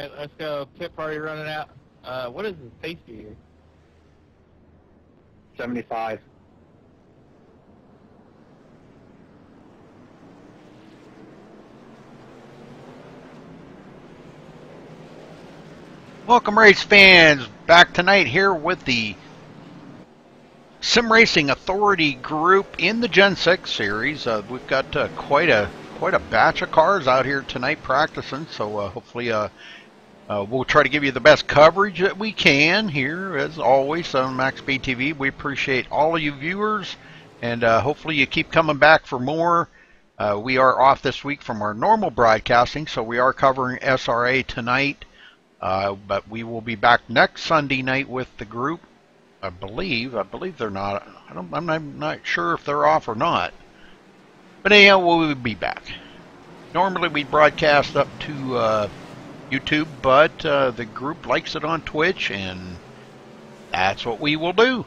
All right, let's go. Pit party running out. Uh, what is the safety here? 75. Welcome, race fans. Back tonight here with the Sim Racing Authority group in the Gen 6 series. Uh, we've got uh, quite a quite a batch of cars out here tonight practicing, so uh, hopefully uh, uh, we'll try to give you the best coverage that we can here, as always, on Max Speed TV. We appreciate all of you viewers, and uh, hopefully you keep coming back for more. we are off this week from our normal broadcasting, so we are covering SRA tonight. Uh, but we will be back next Sunday night with the group. I believe. I believe they're not. I don't, I'm not, not sure if they're off or not. But anyhow, we'll be back. Normally we broadcast up to uh, YouTube, but uh, the group likes it on Twitch, and that's what we will do.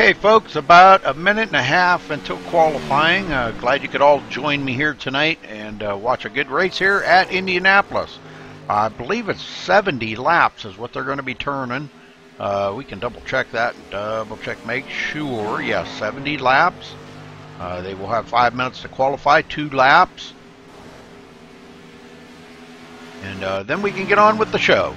Okay, folks, about a minute and a half until qualifying. Uh, glad you could all join me here tonight and uh, watch a good race here at Indianapolis. I believe it's 70 laps is what they're going to be turning. Uh, we can double check that, double check, make sure. Yes, 70 laps. Uh, they will have five minutes to qualify, two laps. And uh, then we can get on with the show.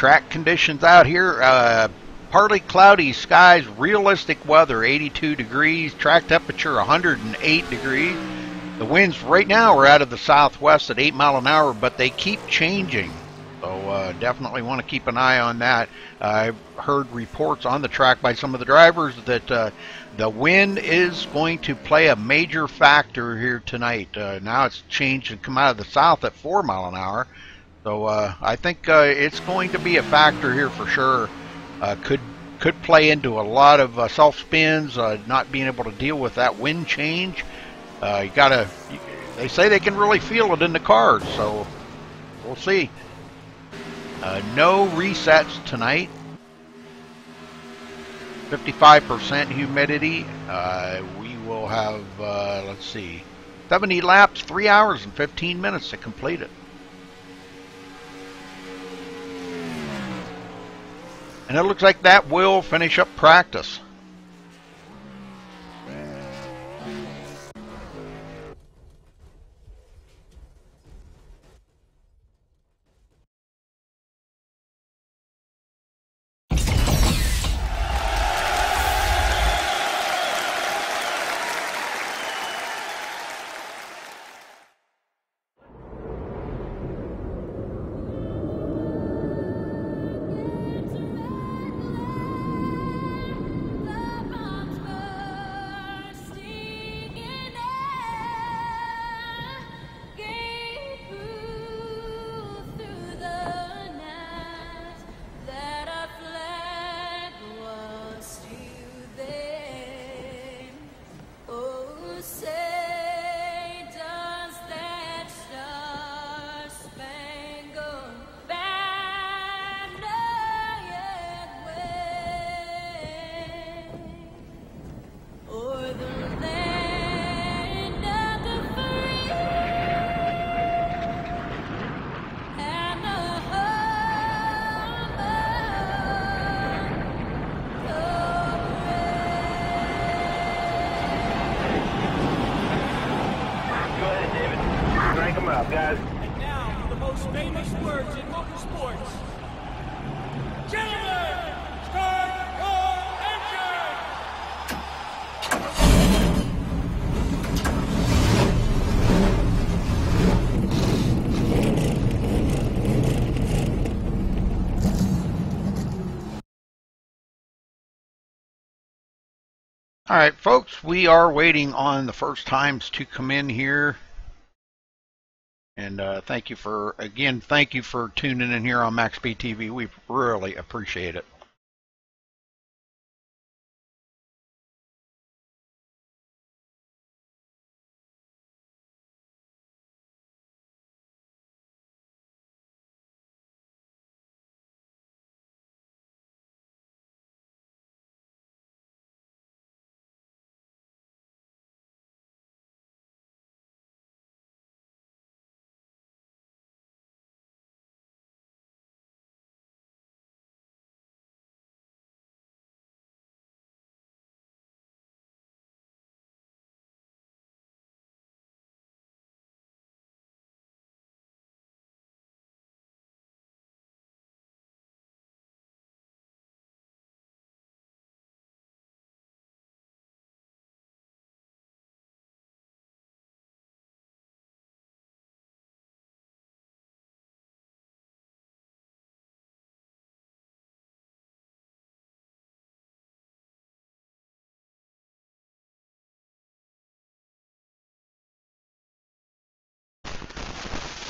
Track conditions out here, uh, partly cloudy skies, realistic weather, 82 degrees, track temperature 108 degrees. The winds right now are out of the southwest at 8 mile an hour, but they keep changing. So uh, definitely want to keep an eye on that. I've heard reports on the track by some of the drivers that uh, the wind is going to play a major factor here tonight. Uh, now it's changed and come out of the south at 4 mile an hour. So uh, I think uh, it's going to be a factor here for sure. Uh, could could play into a lot of uh, self spins, uh, not being able to deal with that wind change. Uh, you gotta. They say they can really feel it in the cars, so we'll see. no resets tonight. 55% humidity. we will have, let's see, 70 laps, 3 hours and 15 minutes to complete it. And it looks like that will finish up practice. All right, folks, we are waiting on the first times to come in here. And uh, thank you for, again, thank you for tuning in here on MaxSpeed TV. We really appreciate it.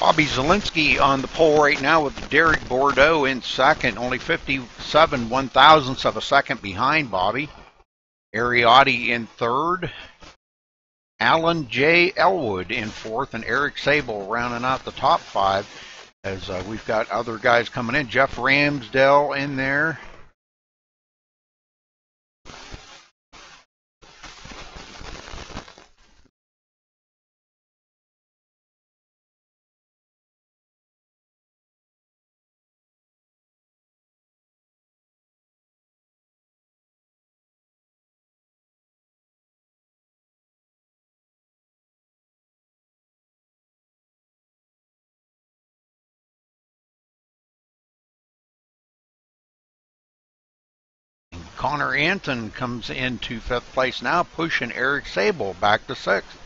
Bobby Zalinski on the pole right now with Derek Bordeaux in second, only 57 one thousandths of a second behind Bobby. Ariotti in third. Alan J. Elwood in fourth, and Eric Sable rounding out the top five as uh, we've got other guys coming in. Jeff Ramsdell in there. Connor Anton comes into fifth place now, pushing Eric Sable back to sixth.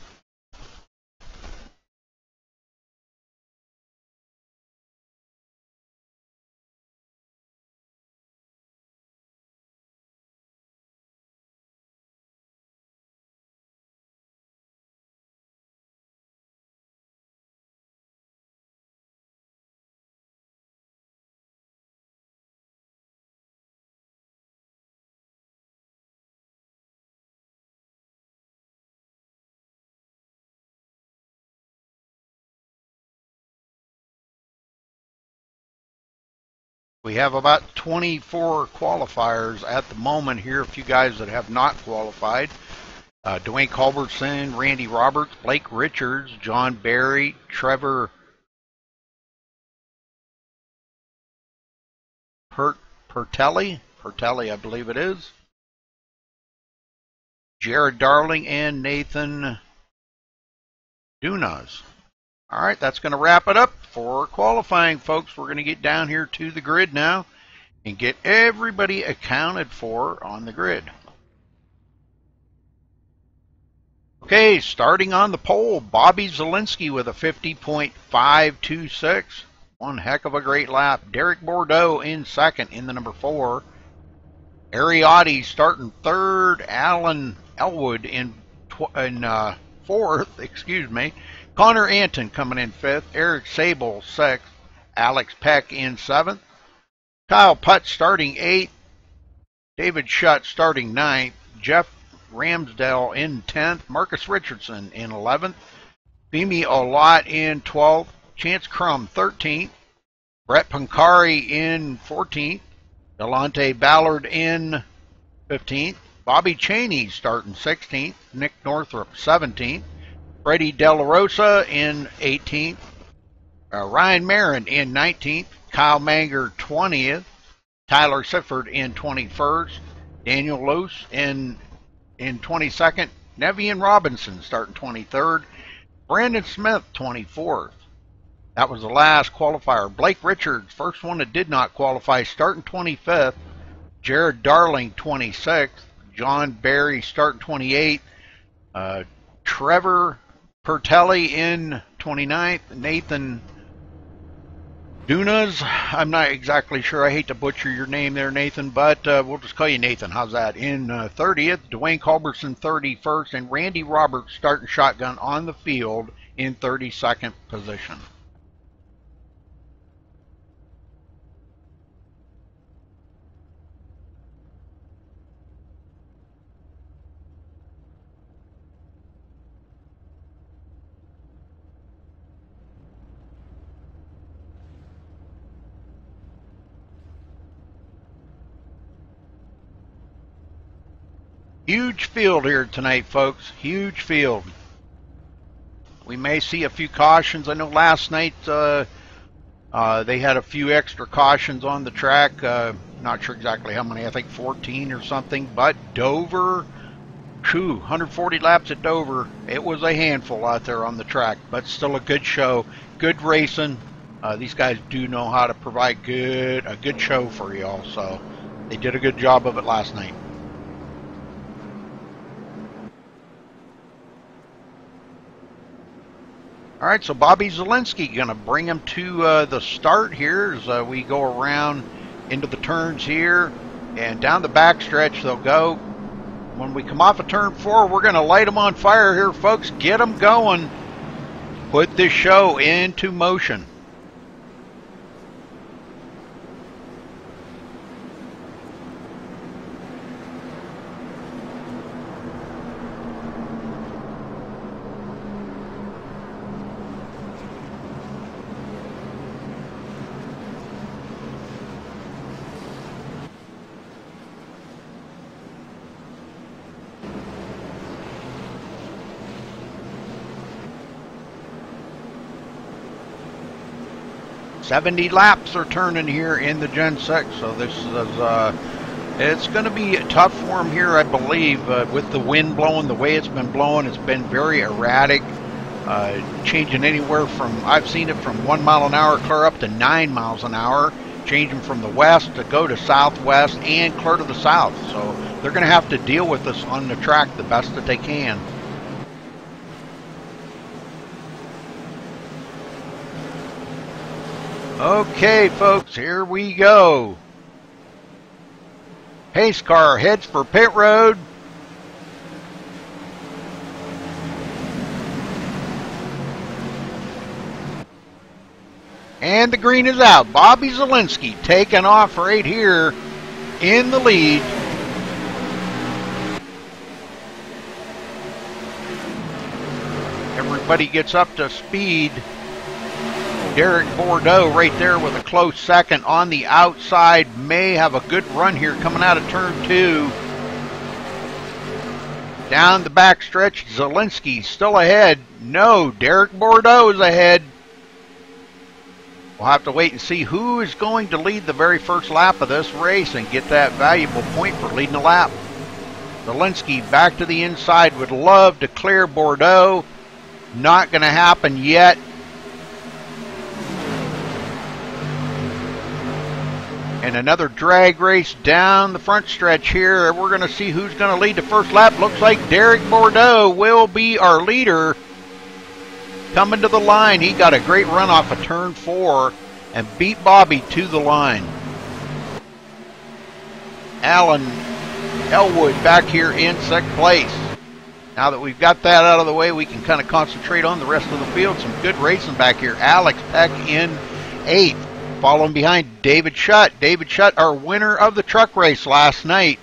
We have about 24 qualifiers at the moment here. A few guys that have not qualified. Uh, Dwayne Culbertson, Randy Roberts, Blake Richards, John Barry, Trevor Pert Pertelli, Pertelli, I believe it is. Jared Darling and Nathan Dunas. All right, that's going to wrap it up for qualifying, folks. We're going to get down here to the grid now and get everybody accounted for on the grid. Okay, starting on the pole, Bobby Zalinski with a 50.526. One heck of a great lap. Derek Bordeaux in second in the number four. Ariotti starting third. Alan Elwood in, in uh, fourth, excuse me. Connor Anton coming in fifth. Eric Sable sixth. Alex Peck in seventh. Kyle Putt starting eighth. David Shutt starting ninth. Jeff Ramsdell in tenth. Marcus Richardson in eleventh. Femi Olot in twelfth. Chance Crum thirteenth. Brett Pancari in fourteenth. Delonte Ballard in fifteenth. Bobby Cheney starting sixteenth. Nick Northrup seventeenth. Freddie De La Rosa in 18th. Uh, Ryan Marin in 19th. Kyle Manger 20th. Tyler Sifford in 21st. Daniel Luce in in 22nd. Nevian Robinson starting 23rd. Brandon Smith 24th. That was the last qualifier. Blake Richards, first one that did not qualify, starting 25th. Jared Darling 26th. John Barry starting 28th. Uh, Trevor Pertelli in 29th. Nathan Dunas, I'm not exactly sure. I hate to butcher your name there, Nathan, but uh, we'll just call you Nathan. How's that? In uh, 30th, Dwayne Culbertson 31st, and Randy Roberts starting shotgun on the field in 32nd position. Huge field here tonight, folks. Huge field. We may see a few cautions. I know last night uh, uh, they had a few extra cautions on the track. Uh, not sure exactly how many. I think 14 or something. But Dover, whew, 140 laps at Dover. It was a handful out there on the track, but still a good show. Good racing. Uh, these guys do know how to provide good a good show for y'all. So they did a good job of it last night. All right, so Bobby Zalinski going to bring him to uh, the start here as uh, we go around into the turns here and down the backstretch they'll go. When we come off of turn four, we're going to light them on fire here, folks. Get them going. put this show into motion. Seventy laps are turning here in the Gen 6, so this is uh, it's going to be tough for him here, I believe, uh, with the wind blowing the way it's been blowing. It's been very erratic, uh, changing anywhere from I've seen it from one mile an hour clear up to nine miles an hour, changing from the west to go to southwest and clear to the south. So they're going to have to deal with this on the track the best that they can. Okay, folks, here we go. Pace car heads for pit road. And the green is out. Bobby Zalinski taking off right here in the lead. Everybody gets up to speed. Derek Bordeaux right there with a close second on the outside. May have a good run here coming out of turn two. Down the back stretch, Zalinski still ahead. No, Derek Bordeaux is ahead. We'll have to wait and see who is going to lead the very first lap of this race and get that valuable point for leading a lap. Zalinski back to the inside would love to clear Bordeaux. Not going to happen yet. And another drag race down the front stretch here. We're going to see who's going to lead the first lap. Looks like Derek Bordeaux will be our leader. Coming to the line. He got a great run off of turn four and beat Bobby to the line. Alan Elwood back here in second place. Now that we've got that out of the way, we can kind of concentrate on the rest of the field. Some good racing back here. Alex Peck in eighth following behind David Shutt. David Shutt, our winner of the truck race last night.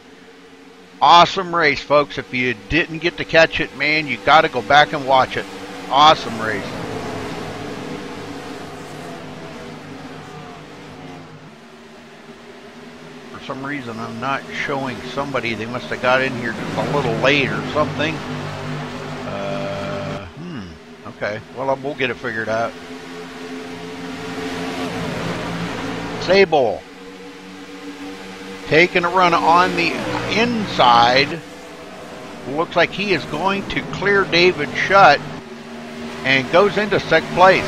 Awesome race, folks. If you didn't get to catch it, man, you got to go back and watch it. Awesome race. For some reason, I'm not showing somebody. They must have got in here just a little late or something. Uh, hmm. Okay. Well, we'll get it figured out. Sable taking a run on the inside. Looks like he is going to clear David Shutt and goes into second place.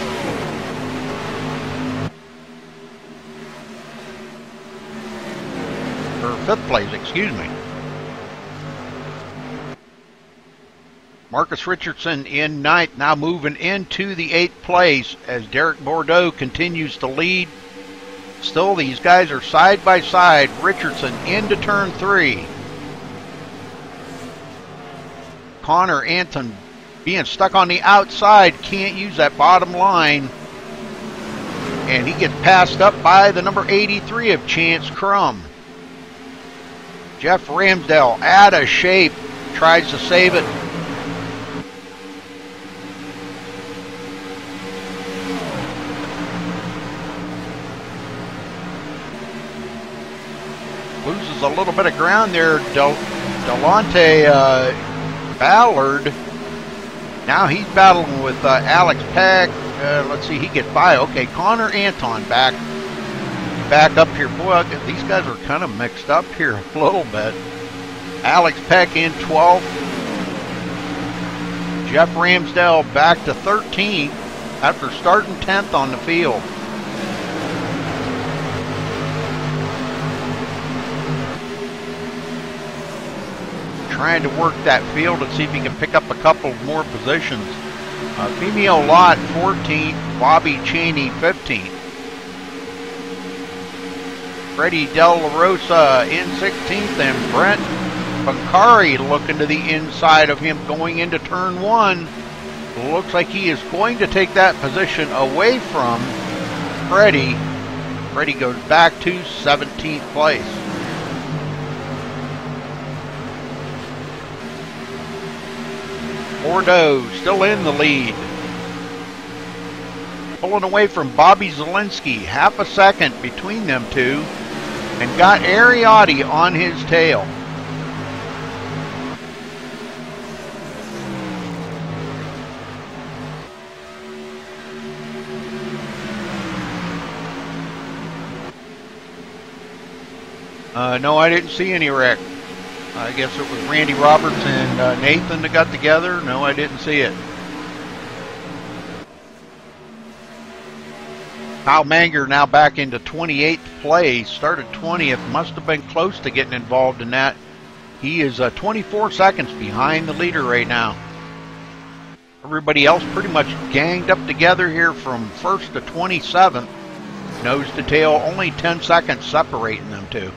Or fifth place, excuse me. Marcus Richardson in ninth, now moving into the eighth place as Derek Bordeaux continues to lead Still, these guys are side by side. Richardson into turn three. Connor Anton being stuck on the outside, can't use that bottom line. And he gets passed up by the number 83 of Chance Crum. Jeff Ramsdell out of shape, tries to save it. A little bit of ground there. Del- Delonte uh, Ballard. Now he's battling with uh, Alex Peck. Uh, let's see, he gets by. Okay, Connor Anton back back up here. Boy, these guys are kind of mixed up here a little bit. Alex Peck in 12th. Jeff Ramsdell back to 13th after starting 10th on the field. Trying to work that field and see if he can pick up a couple more positions. Uh, Femi Olot 14th, Bobby Cheney 15th. Freddie Del Rosa in 16th, and Brent Bakari looking to the inside of him going into turn one. Looks like he is going to take that position away from Freddie. Freddie goes back to 17th place. Bordeaux still in the lead. Pulling away from Bobby Zalinski, half a second between them two, and got Ariotti on his tail. Uh, no, I didn't see any wreck. I guess it was Randy Roberts and uh, Nathan that got together. No, I didn't see it. Kyle Manger now back into 28th place. Started 20th. Must have been close to getting involved in that. He is uh, 24 seconds behind the leader right now. Everybody else pretty much ganged up together here from first to 27th. Nose to tail, only 10 seconds separating them two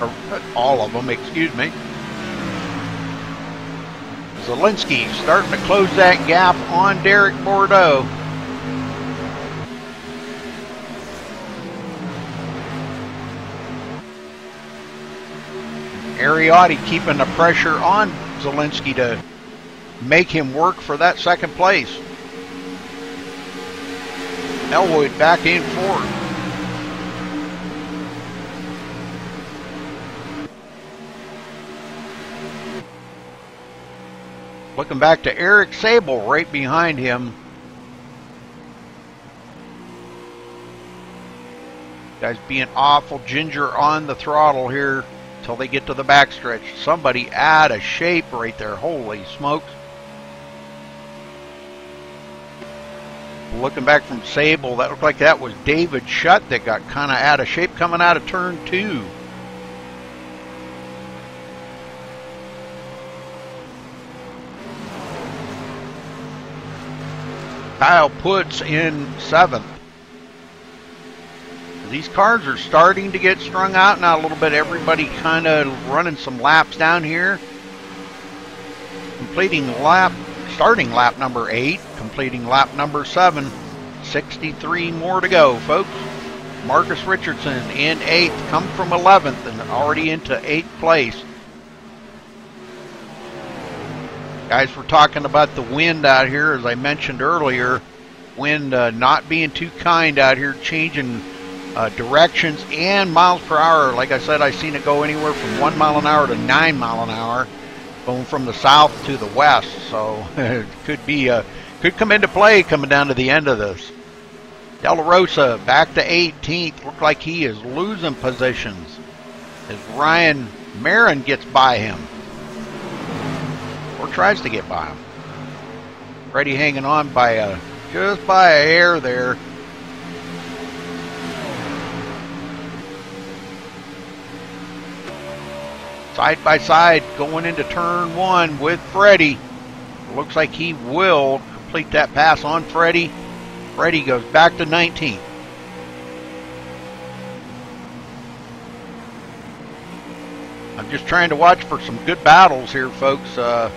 or all of them, excuse me. Zalinski starting to close that gap on Derek Bordeaux. Ariotti keeping the pressure on Zalinski to make him work for that second place. Elwood back in fourth. Looking back to Eric Sable right behind him. Guys being awful ginger on the throttle here till they get to the backstretch. Somebody out of shape right there. Holy smokes. Looking back from Sable, that looked like that was David Shutt that got kind of out of shape coming out of turn two. Kyle Puts in seventh. These cars are starting to get strung out now a little bit. Everybody kind of running some laps down here. Completing lap, starting lap number eight, completing lap number seven. 63 more to go, folks. Marcus Richardson in eighth, come from 11th and already into eighth place. Guys, we're talking about the wind out here, as I mentioned earlier. Wind uh, not being too kind out here, changing uh, directions and miles per hour. Like I said, I've seen it go anywhere from one mile an hour to nine mile an hour, going from the south to the west. So it could be uh, could come into play coming down to the end of this. De La Rosa back to 18th. Look like he is losing positions as Ryan Marin gets by him or tries to get by him. Freddie hanging on by a just by a hair there. Side by side going into turn one with Freddie. Looks like he will complete that pass on Freddie. Freddie goes back to 19. I'm just trying to watch for some good battles here, folks. Uh,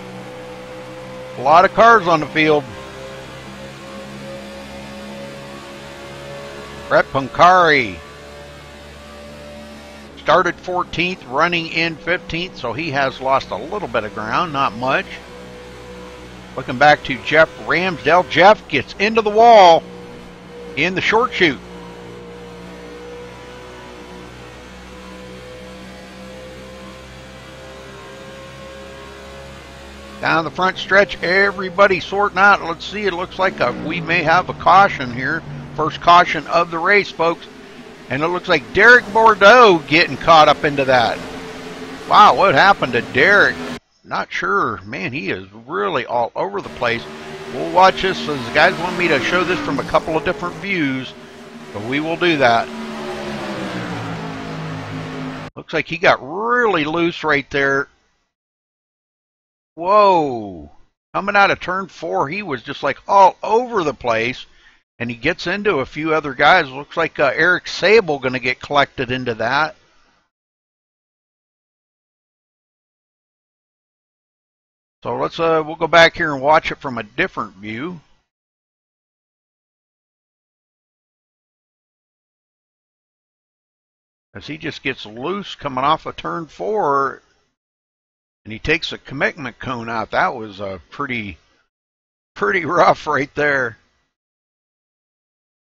a lot of cars on the field. Brett Pancari started 14th, running in 15th, so he has lost a little bit of ground, not much. Looking back to Jeff Ramsdell. Jeff gets into the wall in the short chute. Down the front stretch, everybody sorting out. Let's see, it looks like a, we may have a caution here. First caution of the race, folks. And it looks like Derek Bordeaux getting caught up into that. Wow, what happened to Derek? Not sure. Man, he is really all over the place. We'll watch this. As the guys want me to show this from a couple of different views, but we will do that. Looks like he got really loose right there Whoa. Coming out of turn four, he was just like all over the place. And he gets into a few other guys. Looks like uh, Eric Sable going to get collected into that. So let's uh we'll go back here and watch it from a different view. As he just gets loose coming off of turn four and he takes a commitment cone out. That was a pretty pretty rough right there.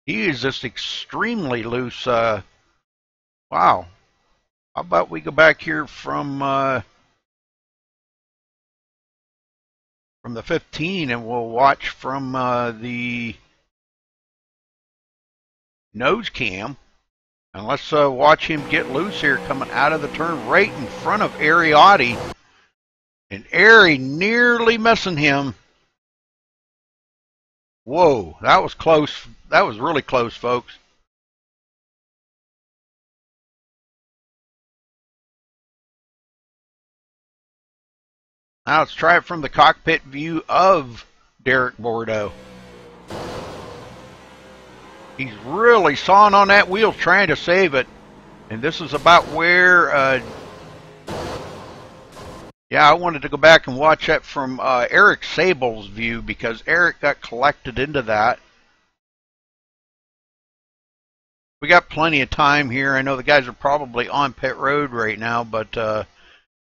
He is just extremely loose. Uh, wow. How about we go back here from uh, from the 15 and we'll watch from uh, the nose cam. And let's uh, watch him get loose here coming out of the turn right in front of Ariotti. And Ari nearly missing him. Whoa, that was close. That was really close, folks. Now let's try it from the cockpit view of Derek Bordeaux. He's really sawing on that wheel trying to save it. And this is about where, uh, yeah, I wanted to go back and watch that from uh, Eric Sable's view because Eric got collected into that. We got plenty of time here. I know the guys are probably on pit road right now, but uh,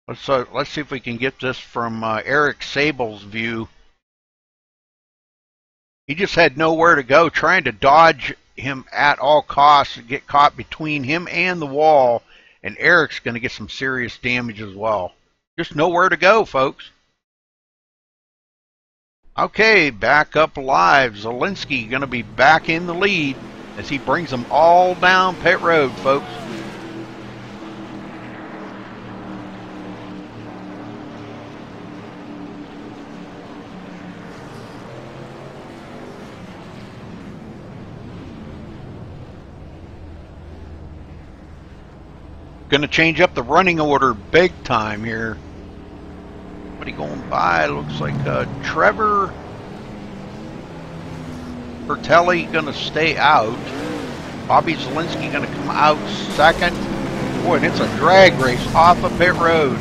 Let's uh, let's see if we can get this from uh, Eric Sable's view. He just had nowhere to go, trying to dodge him at all costs get caught between him and the wall. And Eric's going to get some serious damage as well. Just nowhere to go, folks. Okay, back up live. Zalinski going to be back in the lead as he brings them all down pit road, folks. Going to change up the running order big time here. You going by? Looks like uh, Trevor Bertelli going to stay out. Bobby Zalinski going to come out second. Boy, and it's a drag race off of pit road.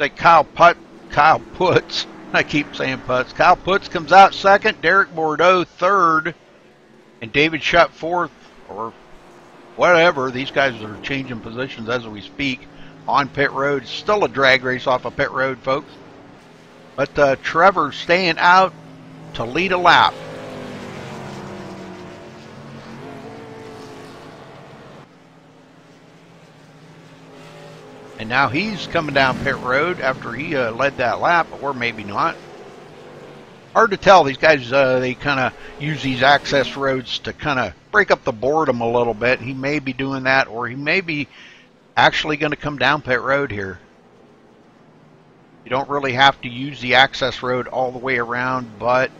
Like Kyle Putt, Kyle Puts. I keep saying Putz. Kyle Puts comes out second. Derek Bordeaux third and David Shutt fourth or whatever. These guys are changing positions as we speak on pit road. Still a drag race off of pit road, folks. But uh, Trevor staying out to lead a lap. And now he's coming down pit road after he uh, led that lap, or maybe not hard to tell. These guys, uh, they kind of use these access roads to kind of break up the boredom a little bit. He may be doing that, or he may be actually going to come down pit road here. You don't really have to use the access road all the way around, but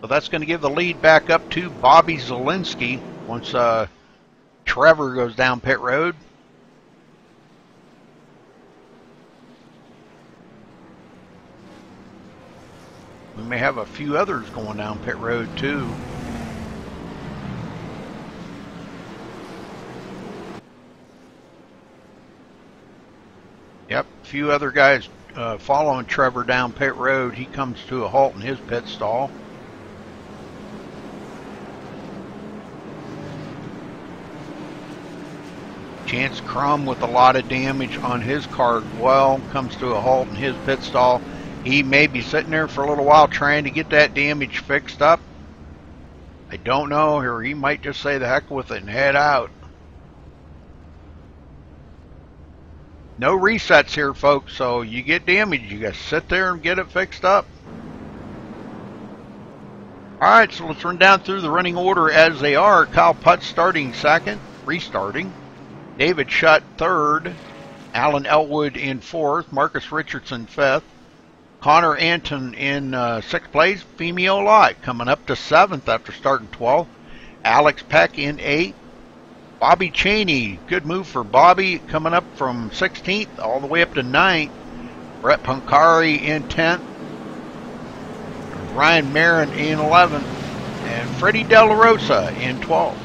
So that's going to give the lead back up to Bobby Zalinski once uh, Trevor goes down pit road. We may have a few others going down pit road too. Yep, a few other guys uh, following Trevor down pit road. He comes to a halt in his pit stall. Chance Crum with a lot of damage on his car as well comes to a halt in his pit stall. He may be sitting there for a little while trying to get that damage fixed up. I don't know, or he might just say the heck with it and head out. No resets here, folks, so you get damaged. you gotta sit there and get it fixed up. Alright, so let's run down through the running order as they are. Kyle Putt starting second, restarting. David Shutt third. Alan Elwood in fourth. Marcus Richardson fifth. Connor Anton in uh, sixth place. Femi Olot coming up to seventh after starting 12th. Alex Peck in eighth. Bobby Cheney, good move for Bobby, coming up from 16th all the way up to 9th. Brett Pancari in 10th. Ryan Marin in 11th. and Freddie De La Rosa in 12th.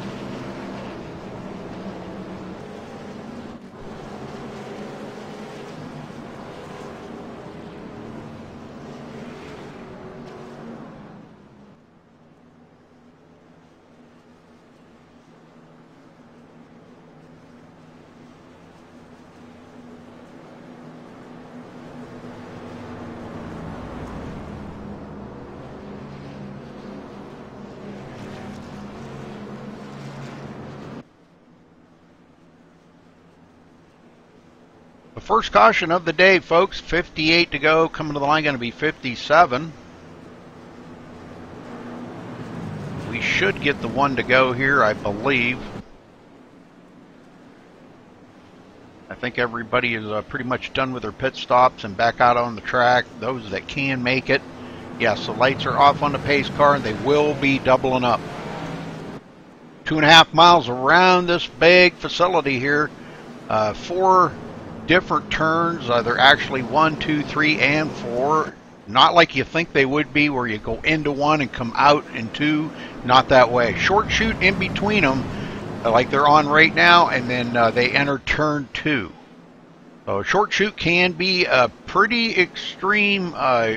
The first caution of the day, folks. 58 to go. Coming to the line, going to be 57. We should get the one to go here, I believe. I think everybody is uh, pretty much done with their pit stops and back out on the track. Those that can make it. Yes, the lights are off on the pace car and they will be doubling up. Two and a half miles around this big facility here. Uh, four different turns. Uh, they're actually one, two, three, and four. Not like you think they would be, where you go into one and come out in two. Not that way. Short chute in between them, uh, like they're on right now, and then uh, they enter turn two. So short chute can be a pretty extreme uh,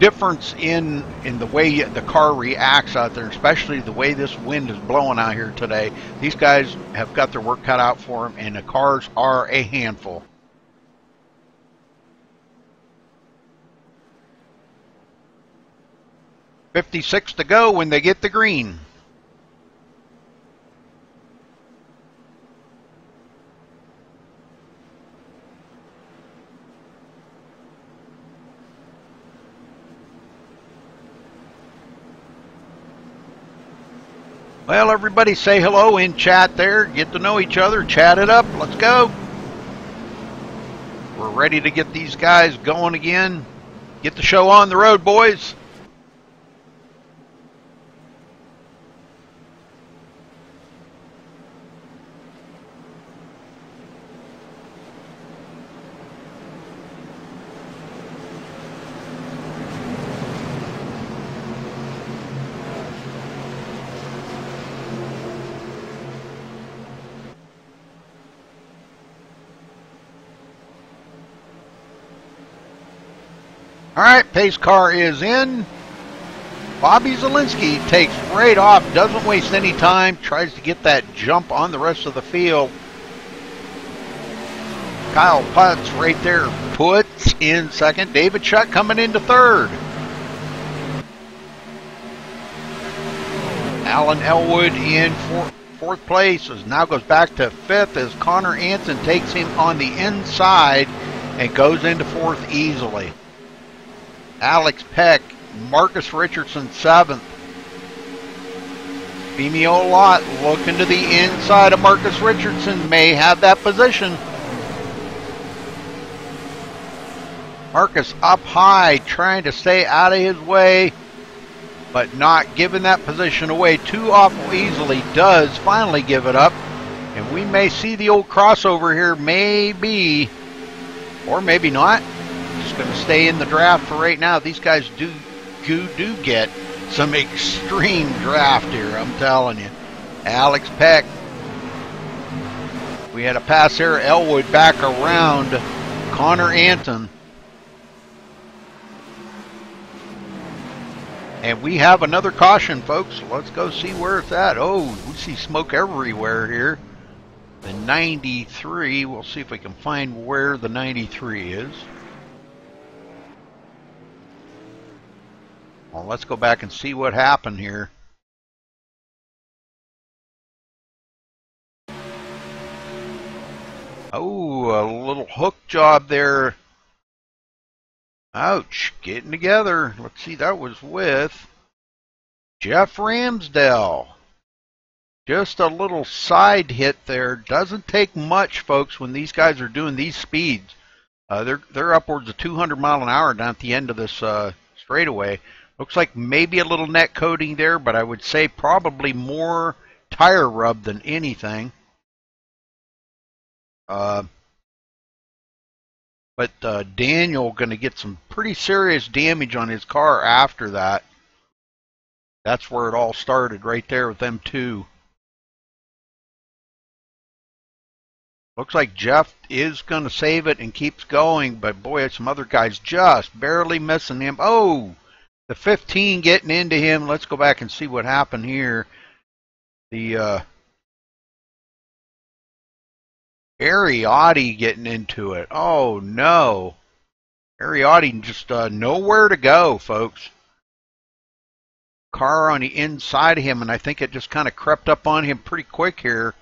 difference in in the way the car reacts out there, especially the way this wind is blowing out here today. These guys have got their work cut out for them, and the cars are a handful. Fifty-six to go when they get the green. Well, everybody say hello in chat there. Get to know each other. Chat it up. Let's go. We're ready to get these guys going again. Get the show on the road, boys. All right, pace car is in. Bobby Zalinski takes right off, doesn't waste any time, tries to get that jump on the rest of the field. Kyle Putz right there puts in second. David Shutt coming into third. Alan Elwood in four, fourth place as now goes back to fifth as Connor Anton takes him on the inside and goes into fourth easily. Alex Peck, Marcus Richardson seventh. Femi Olot looking to the inside of Marcus Richardson, may have that position. Marcus up high, trying to stay out of his way, but not giving that position away too awful easily. Does finally give it up, and we may see the old crossover here, maybe, or maybe not going to stay in the draft for right now. These guys do, do, do get some extreme draft here, I'm telling you. Alex Peck. We had a pass here. Elwood back around Connor Anton. And we have another caution, folks. Let's go see where it's at. Oh, we see smoke everywhere here. The 93. We'll see if we can find where the 93 is. Well, let's go back and see what happened here. Oh, a little hook job there. Ouch, getting together. Let's see, that was with Jeff Ramsdell. Just a little side hit there. Doesn't take much, folks, when these guys are doing these speeds. Uh, they're they're upwards of 200 mile an hour down at the end of this uh, straightaway. Looks like maybe a little net coating there, but I would say probably more tire rub than anything. Uh, but uh, Daniel going to get some pretty serious damage on his car after that. That's where it all started, right there with them two. Looks like Jeff is going to save it and keeps going, but boy, some other guys just barely missing him. Oh, the 15 getting into him. Let's go back and see what happened here. The uh, Ariotti getting into it. Oh no. Ariotti just uh, nowhere to go, folks. Car on the inside of him, and I think it just kind of crept up on him pretty quick here.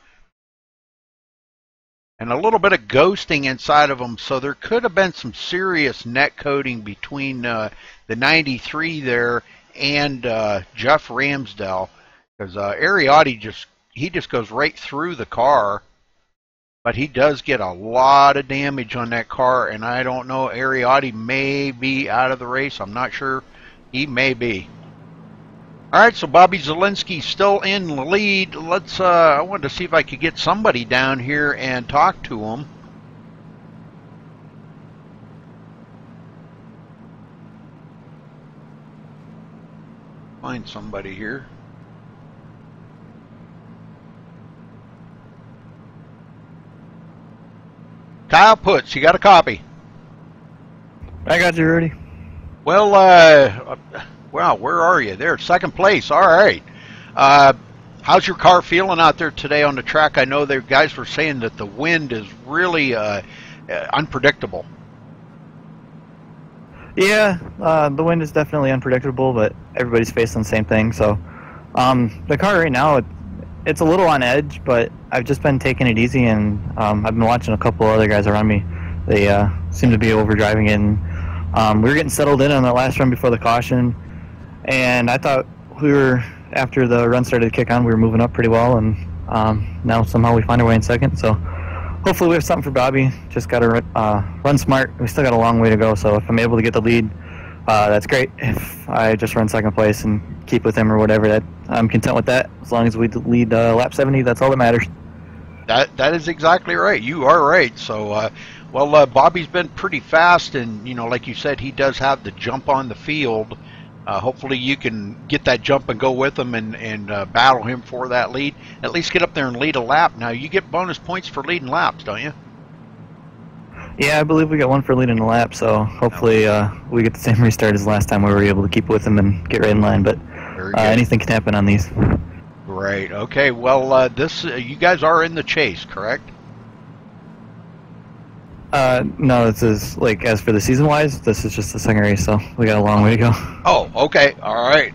And a little bit of ghosting inside of him, so there could have been some serious net coding between uh, the 93 there and uh, Jeff Ramsdell, because uh, Ariotti just he just goes right through the car but he does get a lot of damage on that car, and I don't know. Ariotti may be out of the race. I'm not sure. He may be. All right, so Bobby Zalinski still in the lead. Let's. Uh, I wanted to see if I could get somebody down here and talk to him. Find somebody here. Kyle Puts, you got a copy. I got you, Rudy. Well, uh, wow, where are you? There, second place. All right. Uh, how's your car feeling out there today on the track? I know the guys were saying that the wind is really uh, uh unpredictable. Yeah, uh, the wind is definitely unpredictable, but everybody's facing the same thing. So, um, the car right now, it, it's a little on edge, but I've just been taking it easy, and um, I've been watching a couple other guys around me. They uh, seem to be overdriving, and um, we were getting settled in on the last run before the caution, and I thought we were after the run started to kick on, we were moving up pretty well, and um, now somehow we find our way in second. So hopefully we have something for Bobby. Just got to uh, run smart. We still got a long way to go, so if I'm able to get the lead uh, that's great. If I just run second place and keep with him or whatever, that I'm content with that. As long as we lead uh, lap 70, that's all that matters. That that is exactly right. You are right. So, uh, well, uh, Bobby's been pretty fast, and you know, like you said, he does have the jump on the field. Uh, hopefully, you can get that jump and go with him and and uh, battle him for that lead. At least get up there and lead a lap. Now, you get bonus points for leading laps, don't you? Yeah, I believe we got one for leading a lap, so hopefully uh, we get the same restart as last time we were able to keep with them and get right in line. But uh, anything can happen on these. Right. Okay. Well, uh, this uh, you guys are in the chase, correct? Uh, no, this is like as for the season wise, this is just the second race, so we got a long way to go. Oh, okay. All right.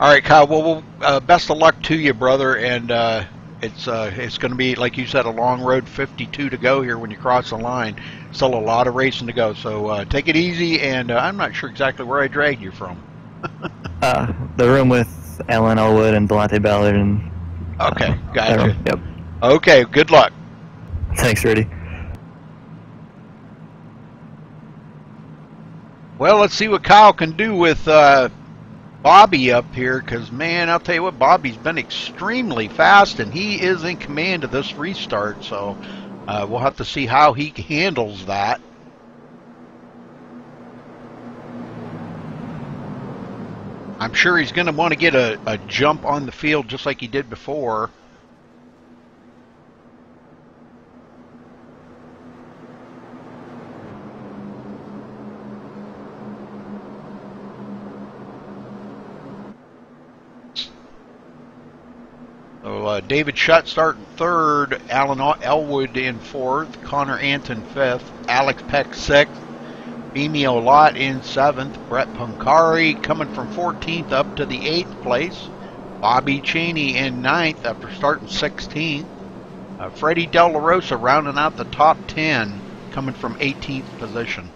All right, Kyle. Well, well uh, best of luck to you, brother, and uh, it's uh, it's going to be like you said, a long road, 52 to go here when you cross the line. Still a lot of racing to go, so uh, take it easy. And uh, I'm not sure exactly where I dragged you from. uh, the room with Alan Elwood and Delonte Ballard and. Okay, uh, gotcha. Yep. Okay, good luck. Thanks, Rudy. Well, let's see what Kyle can do with uh, Bobby up here because, man, I'll tell you what, Bobby's been extremely fast and he is in command of this restart. So uh, we'll have to see how he handles that. I'm sure he's going to want to get a, a jump on the field just like he did before. Uh, David Shutt starting third, Alan Elwood in fourth, Connor Anton fifth, Alex Peck sixth, Femi Olot in seventh, Brett Punkari coming from 14th up to the eighth place, Bobby Cheney in ninth after starting 16th, uh, Freddie Del La Rosa rounding out the top 10 coming from 18th position.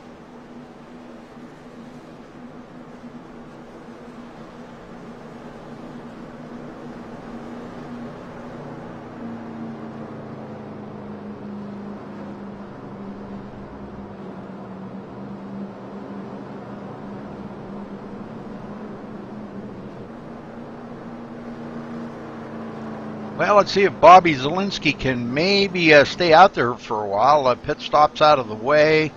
Well, let's see if Bobby Zalinski can maybe uh, stay out there for a while. Uh, pit stops out of the way.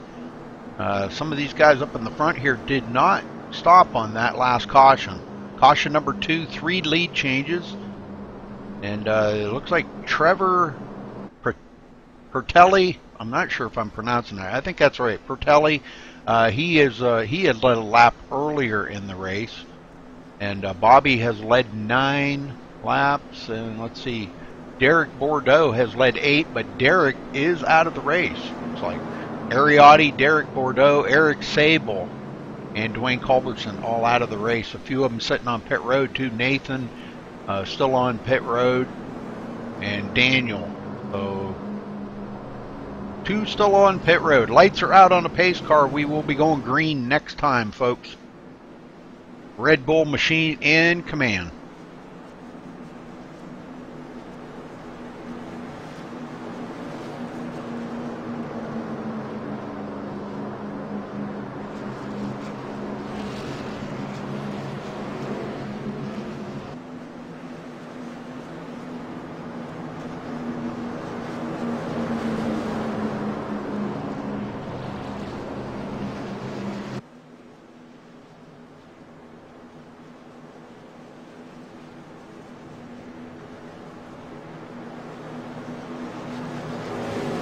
Uh, some of these guys up in the front here did not stop on that last caution. Caution number two, three lead changes. And uh, it looks like Trevor per- Pertelli, I'm not sure if I'm pronouncing that. I think that's right. Pertelli, uh, he is uh, he had led a lap earlier in the race. And Bobby has led nine laps. And let's see, Derek Bordeaux has led eight, but Derek is out of the race. It's like Ariotti, Derek Bordeaux, Eric Sable, and Dwayne Culbertson all out of the race. A few of them sitting on pit road too. Nathan uh, still on pit road, and Daniel. So two still on pit road. Lights are out on the pace car. We will be going green next time, folks. Red Bull machine in command.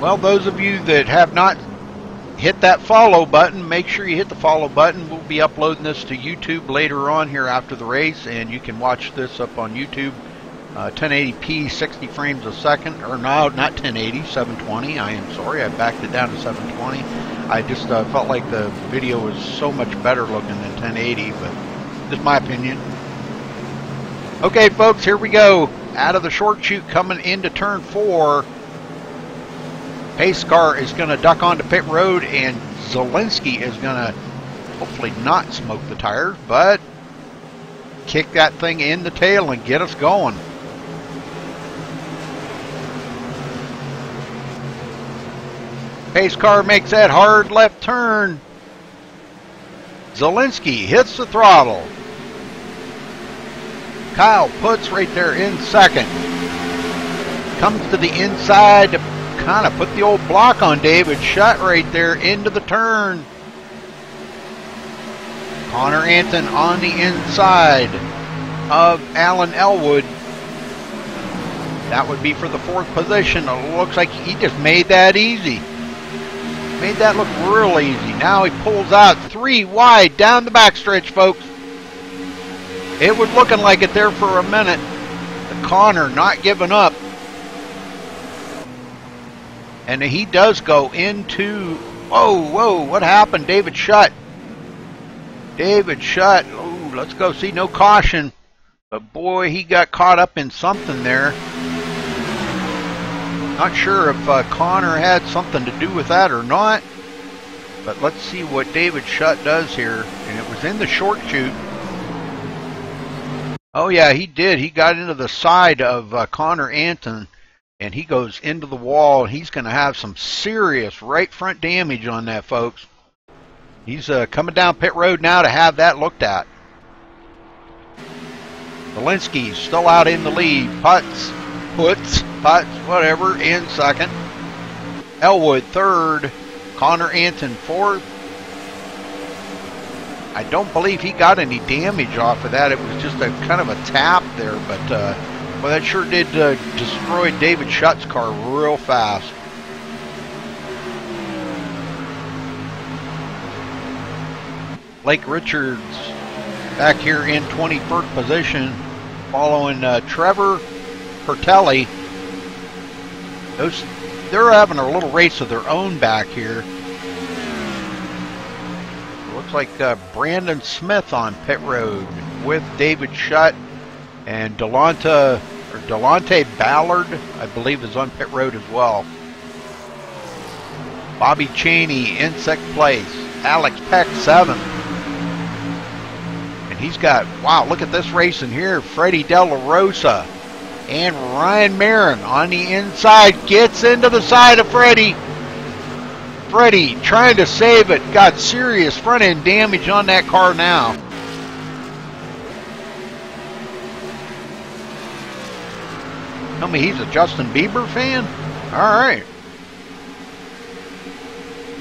Well, those of you that have not hit that follow button, make sure you hit the follow button. We'll be uploading this to YouTube later on here after the race, and you can watch this up on YouTube. Uh, 1080p, 60 frames a second, or no, not 1080, 720. I am sorry, I backed it down to 720. I just uh, felt like the video was so much better looking than 1080, but just my opinion. Okay, folks, here we go. Out of the short chute coming into turn four. Pace car is going to duck onto pit road, and Zalinski is going to hopefully not smoke the tires, but kick that thing in the tail and get us going. Pace car makes that hard left turn. Zalinski hits the throttle. Kyle Puts right there in second. Comes to the inside to kind of put the old block on David. Shutt right there into the turn. Connor Anton on the inside of Alan Elwood. That would be for the fourth position. It looks like he just made that easy. Made that look real easy. Now he pulls out three wide down the backstretch, folks. It was looking like it there for a minute. The Connor not giving up. And he does go into. Whoa, whoa, what happened? David Shutt. David Shutt. Oh, let's go see. No caution. But boy, he got caught up in something there. Not sure if uh, Connor had something to do with that or not. But let's see what David Shutt does here. And it was in the short chute. Oh, yeah, he did. He got into the side of uh, Connor Anton and he goes into the wall. He's going to have some serious right front damage on that, folks. He's uh, coming down pit road now to have that looked at. Walensky's still out in the lead. Putts, puts, putts, whatever, in second. Elwood third. Connor Anton fourth. I don't believe he got any damage off of that. It was just a kind of a tap there, but uh, well, that sure did uh, destroy David Shutt's car real fast. Blake Richards back here in 21st position, following uh, Trevor Pertelli. Those, they're having a little race of their own back here. Looks like uh, Brandon Smith on pit road with David Shutt and Delonta or Delonte Ballard, I believe, is on pit road as well. Bobby Cheney in sixth place. Alex Peck seventh. And he's got wow, look at this race in here. Freddie De La Rosa and Ryan Marin on the inside gets into the side of Freddie. Freddie trying to save it. Got serious front end damage on that car now. Tell me he's a Justin Bieber fan? All right.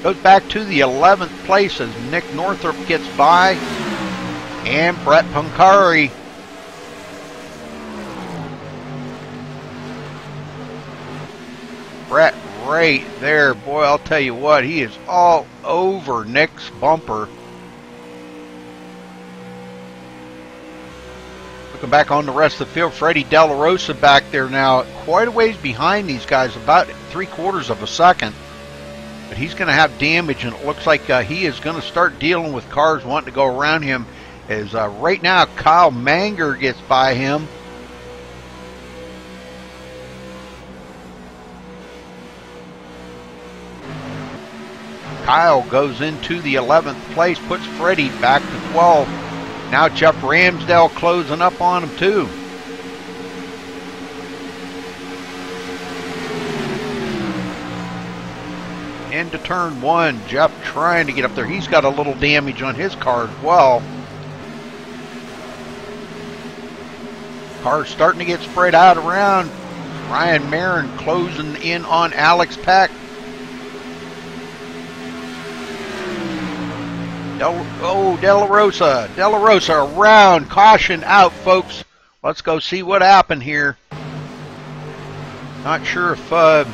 Goes back to the 11th place as Nick Northrup gets by. And Brett Pankari. Brett right there. Boy, I'll tell you what, he is all over Nick's bumper. Looking back on the rest of the field, Freddie De La Rosa back there now, quite a ways behind these guys, about three quarters of a second. But he's going to have damage, and it looks like uh, he is going to start dealing with cars wanting to go around him. As uh, right now, Kyle Manger gets by him. Kyle goes into the 11th place, puts Freddie back to 12. Now Jeff Ramsdell closing up on him too. Into turn one, Jeff trying to get up there. He's got a little damage on his car as well. Car's starting to get spread out around. Ryan Marin closing in on Alex Peck. Del, oh, De La Rosa. De La Rosa around. Caution out, folks. Let's go see what happened here. Not sure if uh,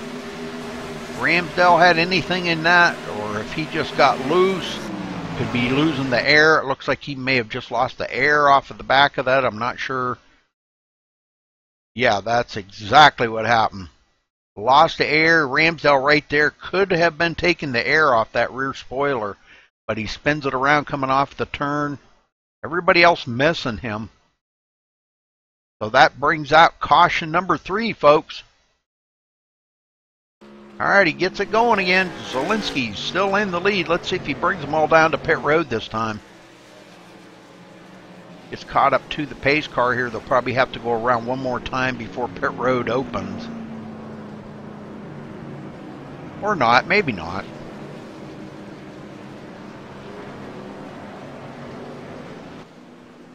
had anything in that or if he just got loose. Could be losing the air. It looks like he may have just lost the air off of the back of that. I'm not sure. Yeah, that's exactly what happened. Lost the air. Ramsdell right there could have been taking the air off that rear spoiler but he spins it around coming off the turn. Everybody else missing him. So that brings out caution number three, folks. All right, he gets it going again. Zalinski's still in the lead. Let's see if he brings them all down to pit road this time. Gets caught up to the pace car here. They'll probably have to go around one more time before pit road opens. Or not, maybe not.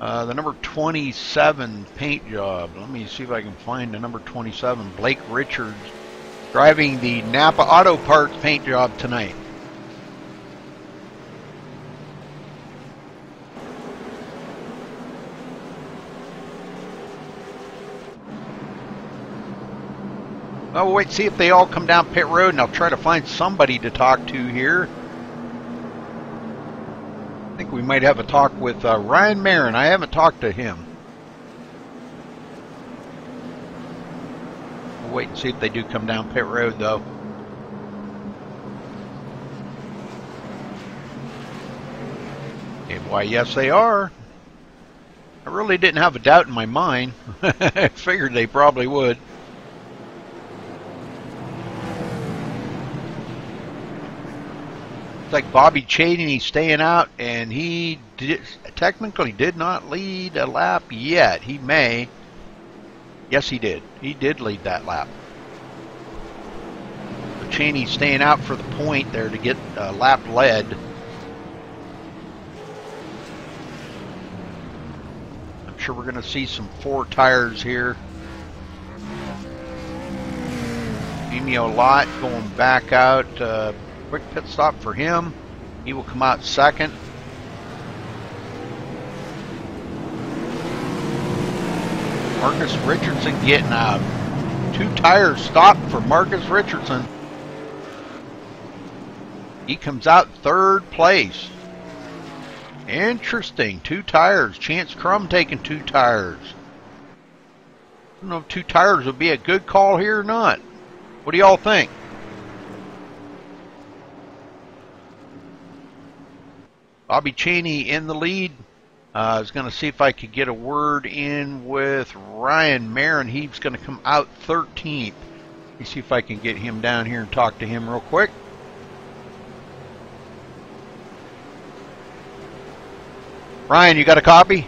Uh, the number 27 paint job. Let me see if I can find the number 27. Blake Richards driving the Napa Auto Parts paint job tonight. We'll wait see if they all come down pit road, and I'll try to find somebody to talk to here think we might have a talk with uh, Ryan Marin. I haven't talked to him. We'll wait and see if they do come down pit road, though. And why, yes, they are. I really didn't have a doubt in my mind. I figured they probably would. Like Bobby Cheney staying out, and he did, technically did not lead a lap yet. He may. Yes, he did. He did lead that lap. But Cheney staying out for the point there to get a lap led. I'm sure we're going to see some four tires here. Femi Olot going back out. Uh, Quick pit stop for him. He will come out second. Marcus Richardson getting out. Two tires stopped for Marcus Richardson. He comes out third place. Interesting. Two tires. Chance Crum taking two tires. I don't know if two tires would be a good call here or not. What do y'all think? Bobby Cheney in the lead. Uh, I was going to see if I could get a word in with Ryan Marin. He's going to come out 13th. Let me see if I can get him down here and talk to him real quick. Ryan, you got a copy?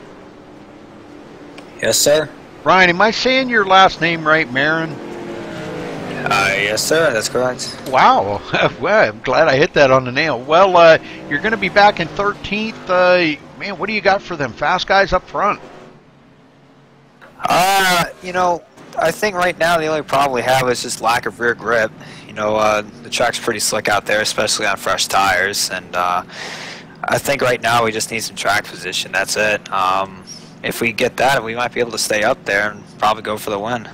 Yes, sir. Ryan, am I saying your last name right, Marin? Uh, yes, sir. That's correct. Wow. well, I'm glad I hit that on the nail. Well, uh, you're going to be back in 13th. Uh, man, what do you got for them fast guys up front? Uh, you know, I think right now the only problem we have is just lack of rear grip. You know, uh, the track's pretty slick out there, especially on fresh tires, and uh, I think right now we just need some track position. That's it. Um, if we get that, we might be able to stay up there and probably go for the win.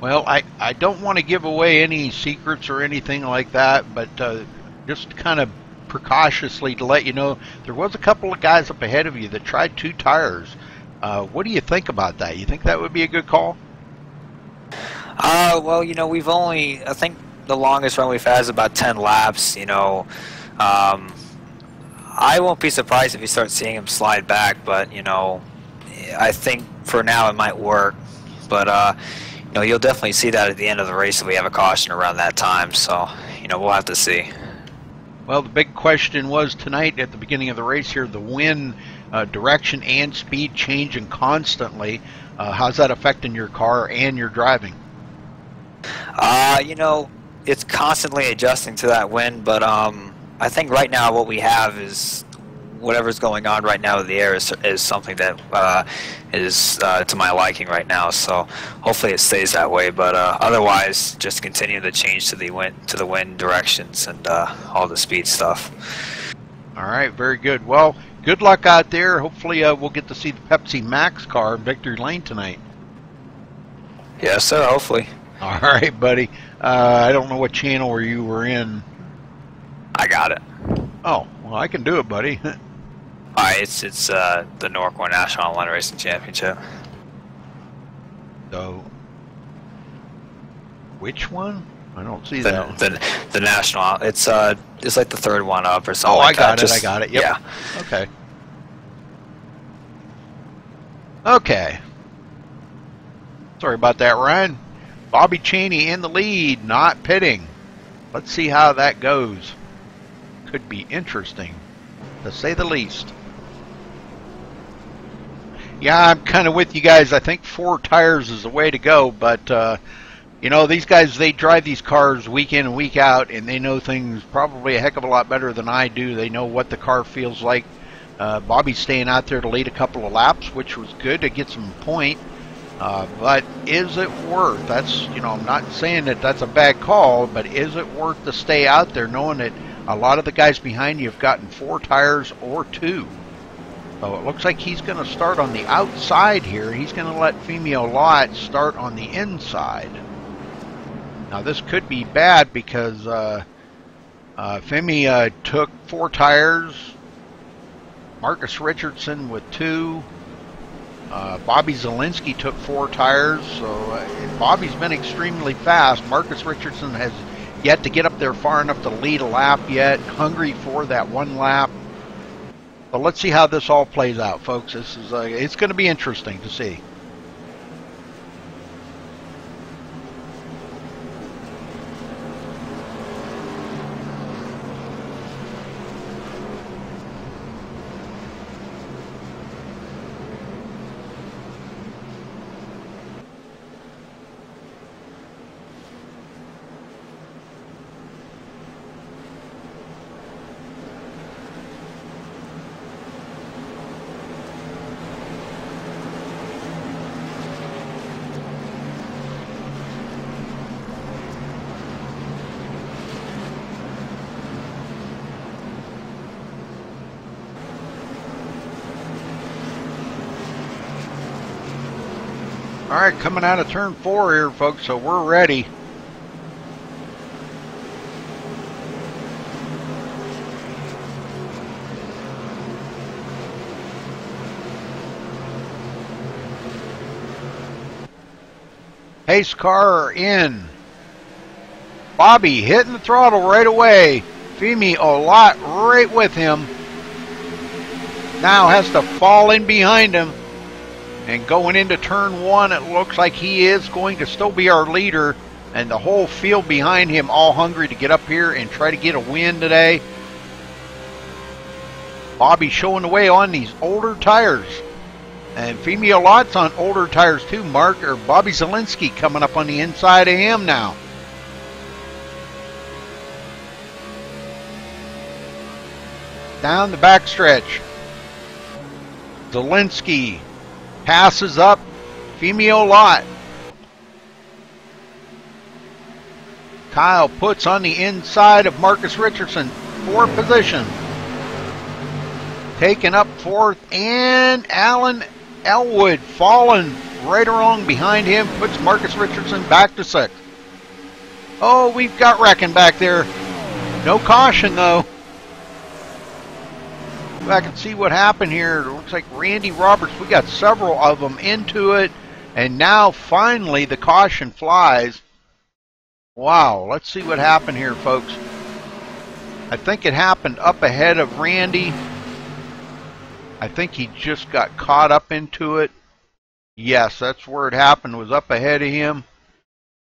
Well, I, I don't want to give away any secrets or anything like that, but uh, just kind of precautiously to let you know, there was a couple of guys up ahead of you that tried two tires. Uh, what do you think about that? You think that would be a good call? Uh, well, you know, we've only, I think the longest run we've had is about 10 laps, you know. Um, I won't be surprised if you start seeing him slide back, but, you know, I think for now it might work. But, uh, you know, you'll definitely see that at the end of the race if we have a caution around that time. So, you know, we'll have to see. Well, the big question was tonight at the beginning of the race here the wind uh, direction and speed changing constantly. Uh, how's that affecting your car and your driving? Uh, you know, it's constantly adjusting to that wind, but um, I think right now what we have is whatever's going on right now with the air is, is something that uh, is uh, to my liking right now. So hopefully it stays that way. But uh, otherwise, just continue to change to the wind to the wind directions and uh, all the speed stuff. All right, very good. Well, good luck out there. Hopefully, uh, we'll get to see the Pepsi Max car in Victory Lane tonight. Yes, sir. Hopefully. All right, buddy. Uh, I don't know what channel you were in. I got it. Oh, well, I can do it, buddy. All right, it's it's uh, the Norco National Online Racing Championship. So, which one? I don't see The, that. the the national. It's uh it's like the third one up or something. Oh, like I got that. it. I got it. Yep. Yeah. Okay. Okay. Sorry about that, Ryan. Bobby Cheney in the lead, not pitting. Let's see how that goes. Could be interesting, to say the least. Yeah, I'm kind of with you guys. I think four tires is the way to go, but uh, you know these guys they drive these cars week in and week out, and they know things probably a heck of a lot better than I do. They know what the car feels like. Uh, Bobby's staying out there to lead a couple of laps, which was good to get some point. Uh, but is it worth? That's you know I'm not saying that that's a bad call, but is it worth to stay out there knowing that a lot of the guys behind you have gotten four tires or two? So it looks like he's going to start on the outside here. He's going to let Femi Olot start on the inside. Now this could be bad because uh, uh, Femi uh, took four tires. Marcus Richardson with two. Uh, Bobby Zalinski took four tires. So uh, Bobby's been extremely fast. Marcus Richardson has yet to get up there far enough to lead a lap yet. Hungry for that one lap. But let's see how this all plays out, folks. This is uh, it's going to be interesting to see. Right, coming out of turn four here, folks. So we're ready. Pace car in. Bobby hitting the throttle right away. Femi Olot right with him. Now has to fall in behind him. And going into turn one, it looks like he is going to still be our leader. And the whole field behind him all hungry to get up here and try to get a win today. Bobby showing the way on these older tires. And Femi Olot's on older tires too. Mark or Bobby Zalinski coming up on the inside of him now. Down the backstretch. Zalinski passes up Femi Olot. Kyle puts on the inside of Marcus Richardson for position. Taken up fourth, and Alan Elwood falling right along behind him, puts Marcus Richardson back to sixth. Oh, we've got wrecking back there. No caution, though. Back and see what happened here. It looks like Randy Roberts, we got several of them into it. And now, finally, the caution flies. Wow, let's see what happened here, folks. I think it happened up ahead of Randy. I think he just got caught up into it. Yes, that's where it happened, was up ahead of him.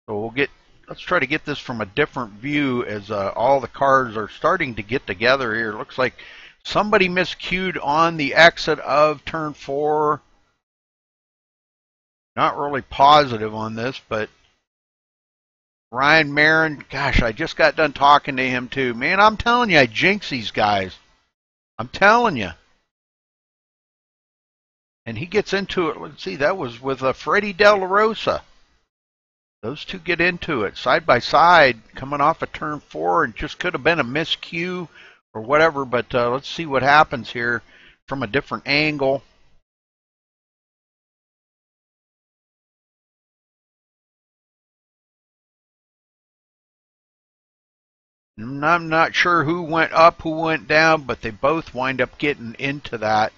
So we'll get, let's try to get this from a different view as uh, all the cars are starting to get together here. Looks like somebody miscued on the exit of turn four. Not really positive on this, but Ryan Marin, gosh, I just got done talking to him too. Man, I'm telling you, I jinx these guys. I'm telling you. And he gets into it. Let's see, that was with uh, Freddie De La Rosa. Those two get into it side by side, coming off a of turn four, and just could have been a miscue or whatever. But uh, let's see what happens here from a different angle. I'm not sure who went up, who went down, but they both wind up getting into that.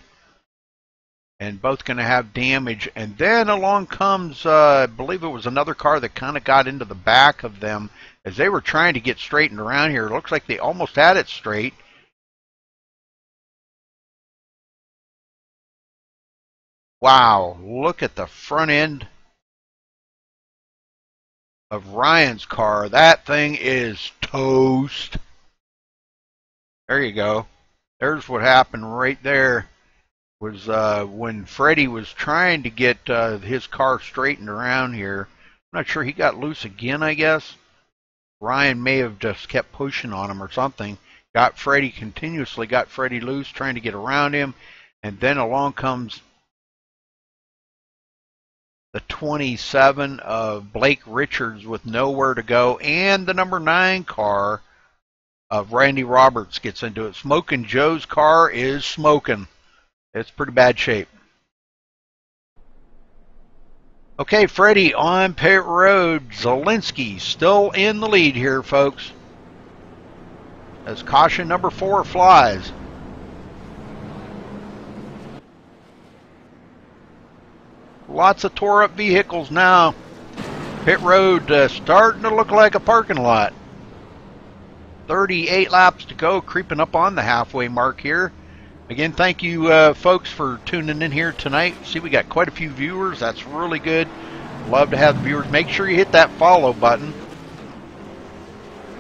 And both going to have damage. And then along comes, uh, I believe it was another car that kind of got into the back of them as they were trying to get straightened around here. It looks like they almost had it straight. Wow, look at the front end of Ryan's car. That thing is toast. There you go. There's what happened right there. Was uh, when Freddie was trying to get uh, his car straightened around here. I'm not sure he got loose again. I guess Ryan may have just kept pushing on him or something. Got Freddie continuously got Freddie loose, trying to get around him, and then along comes the 27 of Blake Richards with nowhere to go, and the number 9 car of Randy Roberts gets into it. Smoking Joe's car is smoking. It's pretty bad shape. Okay, Freddie on pit road. Zalinski still in the lead here, folks. As caution number four flies. Lots of tore up vehicles now. Pit road uh, starting to look like a parking lot. 38 laps to go, creeping up on the halfway mark here. Again, thank you uh, folks for tuning in here tonight. See, we got quite a few viewers. That's really good. Love to have viewers. Make sure you hit that follow button.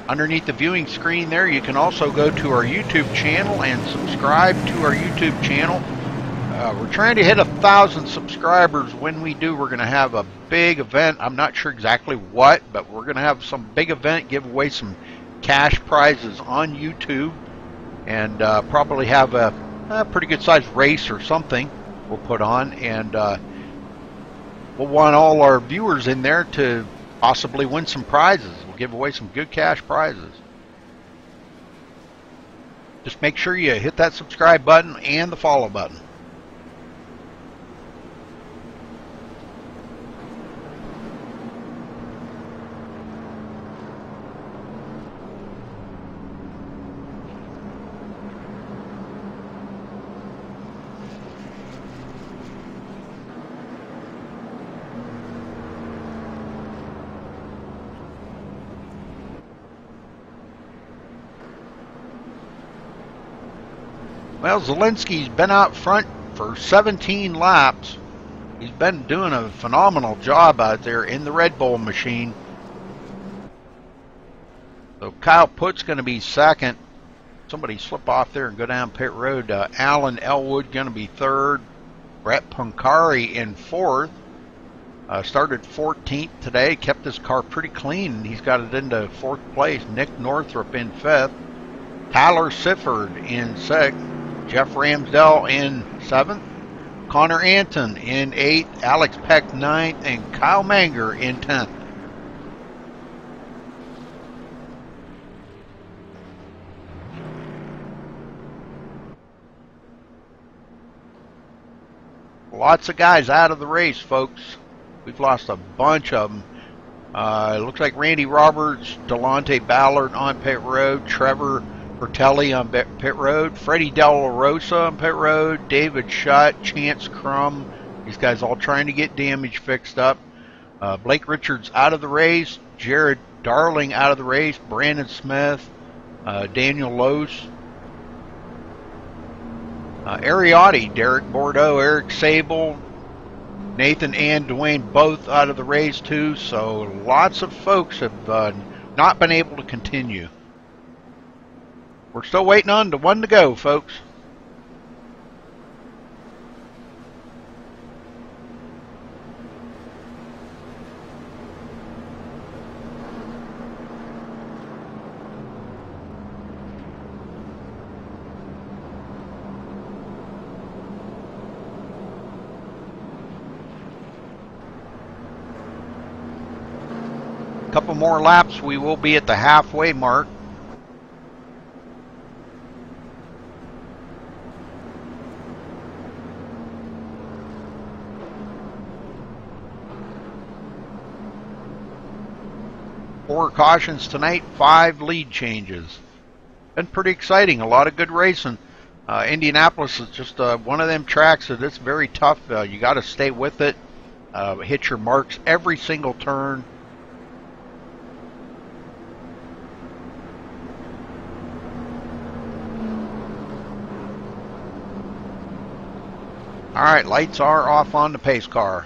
Underneath the viewing screen there, you can also go to our YouTube channel and subscribe to our YouTube channel. Uh, we're trying to hit a thousand subscribers. When we do, we're going to have a big event. I'm not sure exactly what, but we're going to have some big event, give away some cash prizes on YouTube, and uh, probably have a, a, pretty good sized race or something we'll put on. And uh, we'll want all our viewers in there to possibly win some prizes. We'll give away some good cash prizes. Just make sure you hit that subscribe button and the follow button. Well, Zalinski's been out front for 17 laps. He's been doing a phenomenal job out there in the Red Bull machine. So Kyle Putt's going to be second. Somebody slip off there and go down pit road. Uh, Alan Elwood going to be third. Brett Punkari in fourth. Uh, started 14th today. Kept his car pretty clean. He's got it into fourth place. Nick Northrup in fifth. Tyler Sifford in sixth. Jeff Ramsdell in seventh, Connor Anton in eighth, Alex Peck ninth, and Kyle Manger in tenth. Lots of guys out of the race, folks. We've lost a bunch of them. Uh, it looks like Randy Roberts, Delonte Ballard on pit road, Trevor Bertelli on pit road, Freddie Del Rosa on pit road, David Shutt, Chance Crum. These guys all trying to get damage fixed up. Uh, Blake Richards out of the race, Jared Darling out of the race, Brandon Smith, uh, Daniel Lose, uh, Ariotti, Derek Bordeaux, Eric Sable, Nathan and Dwayne both out of the race too, so lots of folks have uh, not been able to continue. We're still waiting on the one to go, folks. A couple more laps, we will be at the halfway mark. Four cautions tonight, five lead changes. Been pretty exciting, a lot of good racing. Uh, Indianapolis is just uh, one of them tracks that it's very tough. Uh, you got to stay with it, uh, hit your marks every single turn. Alright, lights are off on the pace car.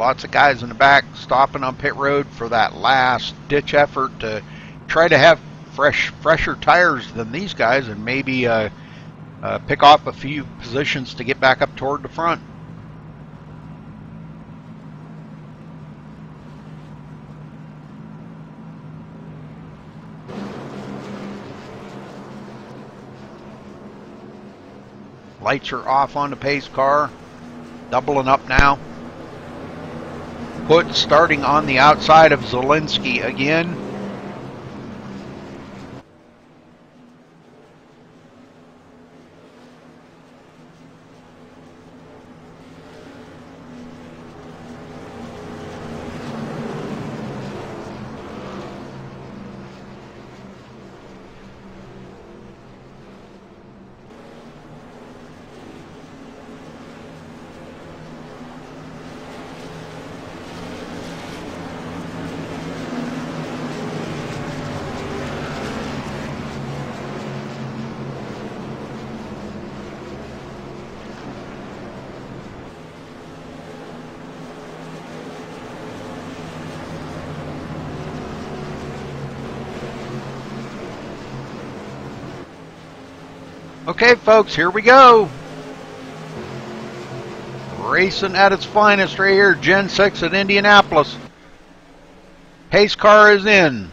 Lots of guys in the back stopping on pit road for that last ditch effort to try to have fresh, fresher tires than these guys and maybe uh, uh, pick off a few positions to get back up toward the front. Lights are off on the pace car. Doubling up now. Putz starting on the outside of Zalinski again. Okay, folks, here we go. Racing at its finest right here, Gen 6 at Indianapolis. Pace car is in.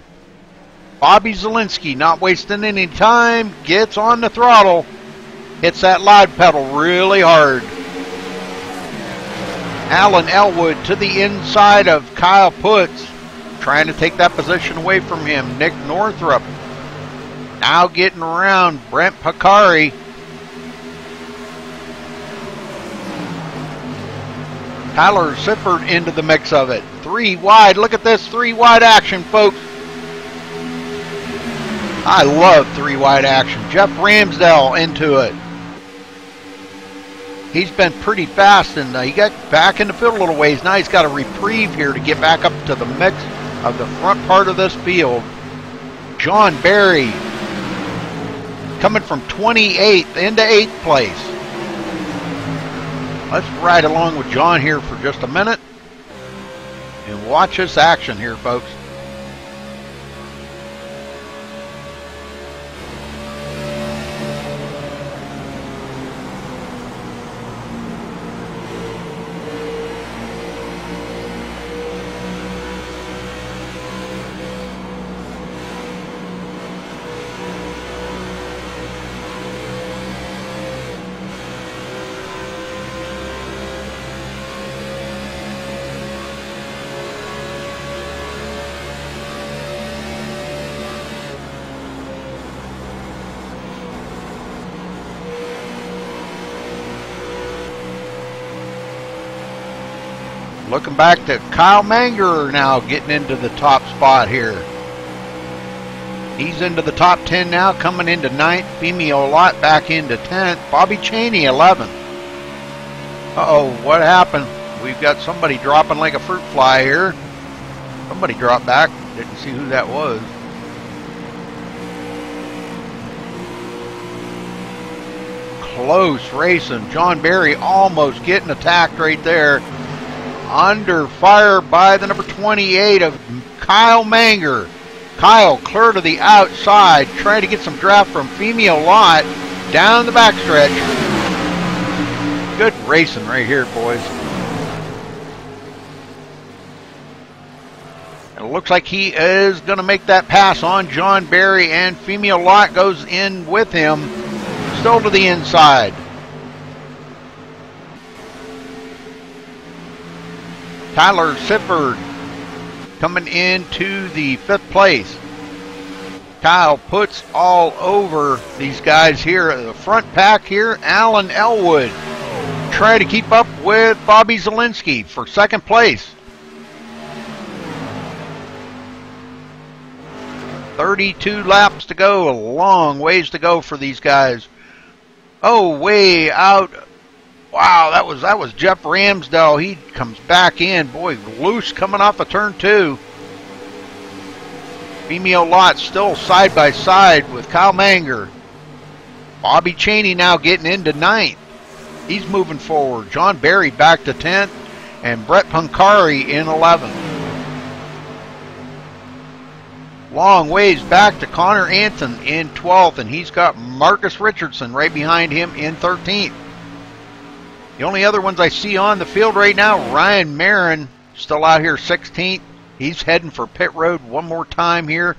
Bobby Zalinski, not wasting any time, gets on the throttle. Hits that loud pedal really hard. Alan Elwood to the inside of Kyle Putz, trying to take that position away from him. Nick Northrup now getting around Brent Picari. Tyler Sifford into the mix of it. Three wide. Look at this three wide action, folks. I love three wide action. Jeff Ramsdell into it. He's been pretty fast, and uh, he got back in the field a little ways. Now he's got a reprieve here to get back up to the mix of the front part of this field. John Barry coming from 28th into 8th place. Let's ride along with John here for just a minute and watch this action here, folks. Back to Kyle Manger now getting into the top spot here. He's into the top 10 now, coming into 9th. Femi Olot back into 10th. Bobby Cheney, 11th. Uh-oh, what happened? We've got somebody dropping like a fruit fly here. Somebody dropped back. Didn't see who that was. Close racing. John Barry almost getting attacked right there. Under fire by the number 28 of Kyle Manger. Kyle clear to the outside, trying to get some draft from Femi Olot down the backstretch. Good racing right here, boys. And It looks like he is going to make that pass on John Barry, and Femi Olot goes in with him, still to the inside. Tyler Sifford coming into the fifth place. Kyle puts all over these guys here. The front pack here, Alan Elwood. Try to keep up with Bobby Zalinski for second place. 32 laps to go, a long ways to go for these guys. Oh, way out. Wow, that was that was Jeff Ramsdell. He comes back in. Boy, loose coming off of turn two. Femi Olot still side by side with Kyle Manger. Bobby Cheney now getting into ninth. He's moving forward. John Barry back to 10th. And Brett Pancari in 11th. Long ways back to Connor Anton in 12th, and he's got Marcus Richardson right behind him in 13th. The only other ones I see on the field right now, Ryan Marin still out here 16th. He's heading for pit road one more time here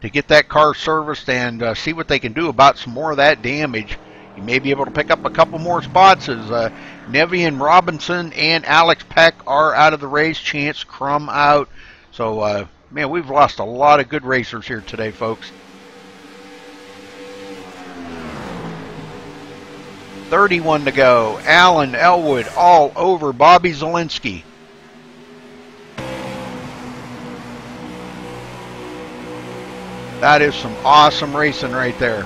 to get that car serviced and uh, see what they can do about some more of that damage. You may be able to pick up a couple more spots as uh, Nevian Robinson and Alex Peck are out of the race. Chance Crum out. So, uh, man, we've lost a lot of good racers here today, folks. 31 to go. Allen Elwood all over Bobby Zalinski. That is some awesome racing right there.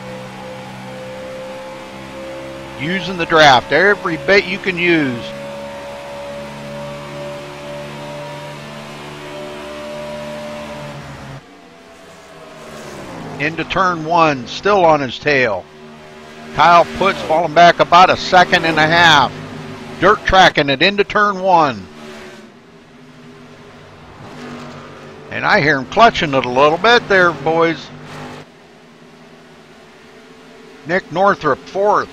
Using the draft, every bit you can use. Into turn one, still on his tail. Kyle Putz falling back about a second and a half. Dirt tracking it into turn one. And I hear him clutching it a little bit there, boys. Nick Northrup, fourth.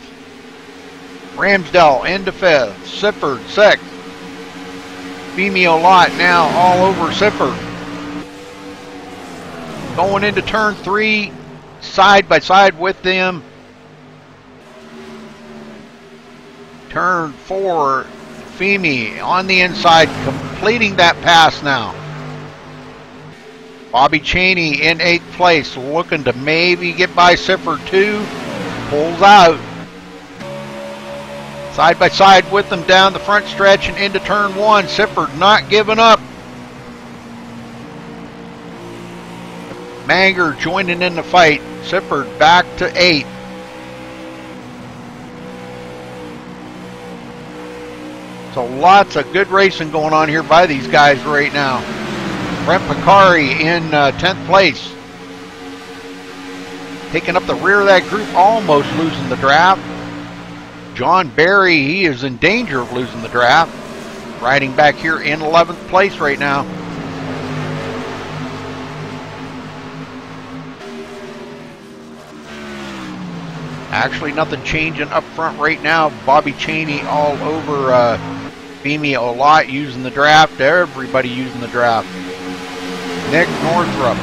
Ramsdell into fifth. Sifford, sixth. Femi Olot now all over Sifford. Going into turn three, side by side with them. Turn four, Femi on the inside, completing that pass now. Bobby Cheney in eighth place, looking to maybe get by Sifford two. Pulls out. Side by side with them down the front stretch and into turn one. Sifford not giving up. Manger joining in the fight. Sifford back to eight. So lots of good racing going on here by these guys right now. Brent Picari in uh, 10th place. Taking up the rear of that group, almost losing the draft. John Barry, he is in danger of losing the draft. Riding back here in 11th place right now. Actually, nothing changing up front right now. Bobby Cheney all over uh, Femi Olot using the draft. Everybody using the draft. Nick Northrup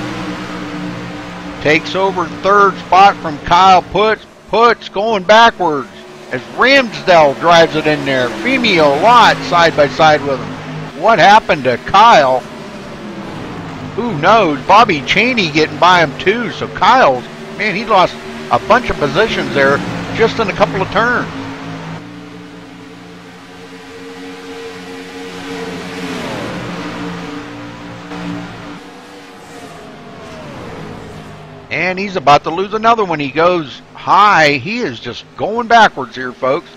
takes over third spot from Kyle Putz. Putz going backwards as Ramsdell drives it in there. Femi Olot side by side with him. What happened to Kyle? Who knows? Bobby Cheney getting by him too. So Kyle's, man, he lost a bunch of positions there just in a couple of turns. And he's about to lose another one. He goes high. He is just going backwards here, folks.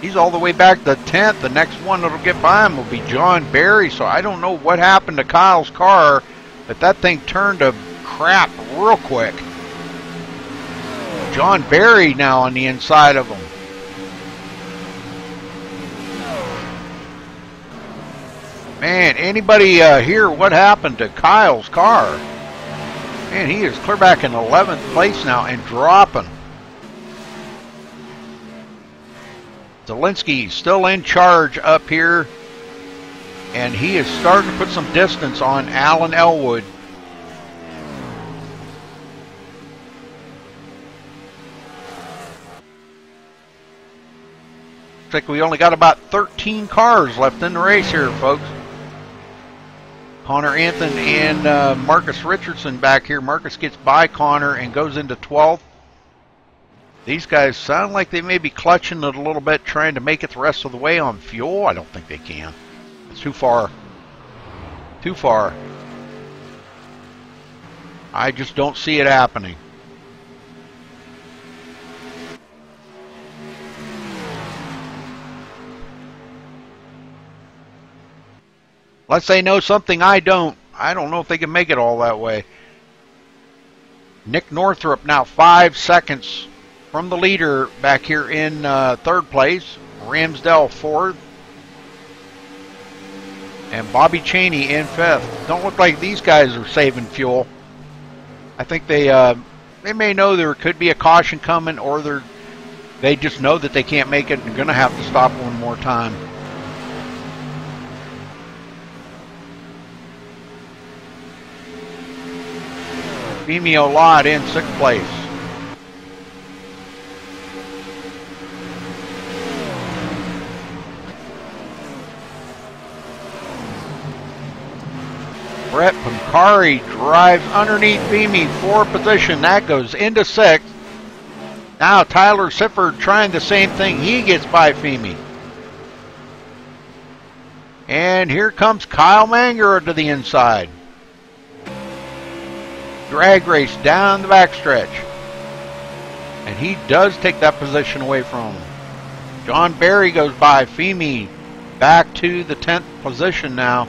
He's all the way back to 10th. The next one that'll get by him will be John Barry. So I don't know what happened to Kyle's car, but that thing turned to crap real quick. John Barry now on the inside of him. Man, anybody uh, hear what happened to Kyle's car? Man, he is clear back in 11th place now and dropping. Zalinski still in charge up here, and he is starting to put some distance on Alan Elwood. Looks like we only got about 13 cars left in the race here, folks. Connor Anthony and uh, Marcus Richardson back here. Marcus gets by Connor and goes into 12th. These guys sound like they may be clutching it a little bit, trying to make it the rest of the way on fuel. I don't think they can. It's too far. Too far. I just don't see it happening. Unless they know something I don't. I don't know if they can make it all that way. Nick Northrup now five seconds from the leader back here in uh, third place. Ramsdell fourth. And Bobby Cheney in fifth. Don't look like these guys are saving fuel. I think they uh, they may know there could be a caution coming, or they they just know that they can't make it and going to have to stop one more time. Femi Olot in sixth place. Brett Pankari drives underneath Beamy for position. That goes into sixth. Now Tyler Sifford trying the same thing. He gets by Femi. And here comes Kyle Manger to the inside. Drag race down the backstretch. And he does take that position away from him. John Barry goes by Femi back to the 10th position now.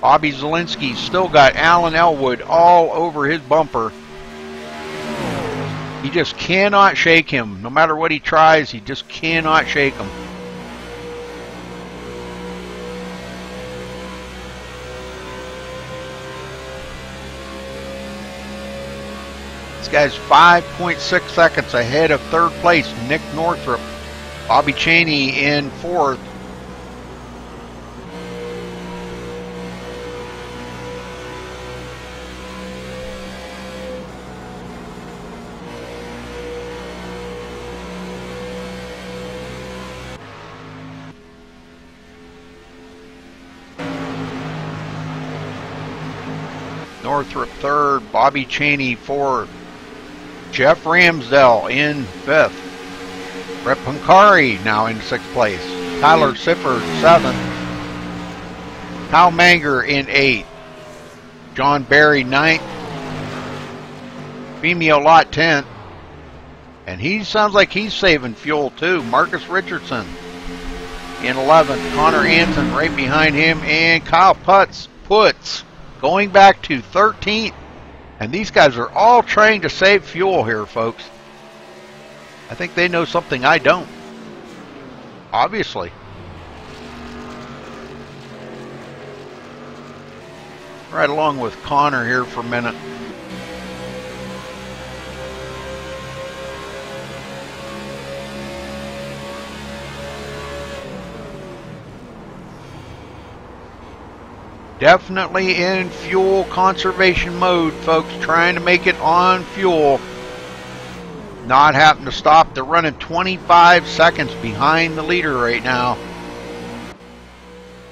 Bobby Zalinski still got Alan Elwood all over his bumper. He just cannot shake him. No matter what he tries, he just cannot shake him. This guy's 5.6 seconds ahead of third place, Nick Northrup. Bobby Cheney in fourth. Northrup third, Bobby Cheney fourth, Jeff Ramsdell in fifth, Brett Pancari now in sixth place, Tyler Sifford seventh, Kyle Manger in eighth, John Barry ninth, Femi Olot tenth, and he sounds like he's saving fuel too. Marcus Richardson in 11th, Connor Anton right behind him, and Kyle Putz puts going back to 13th. And these guys are all trying to save fuel here, folks. I think they know something I don't. Obviously. Right along with Connor here for a minute. Definitely in fuel conservation mode, folks. Trying to make it on fuel. Not having to stop. They're running 25 seconds behind the leader right now.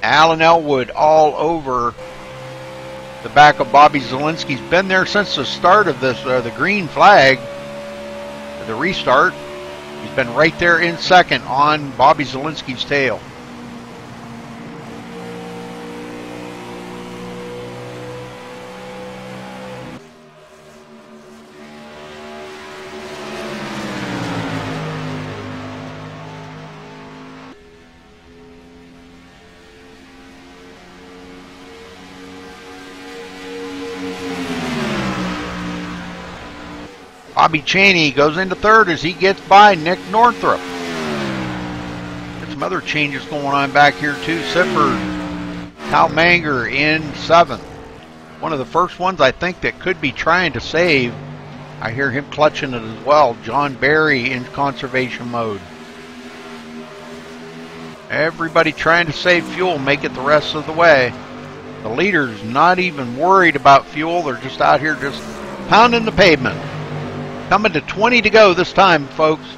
Alan Elwood all over the back of Bobby Zalinski's been there since the start of this, uh, the green flag, the restart. He's been right there in second on Bobby Zalinski's tail. Bobby Cheney goes into third as he gets by Nick Northrup. Got some other changes going on back here too. Sifford, Cal Manger in seventh. One of the first ones I think that could be trying to save. I hear him clutching it as well. John Barry in conservation mode. Everybody trying to save fuel, make it the rest of the way. The leader's not even worried about fuel. They're just out here just pounding the pavement. Coming to 20 to go this time, folks.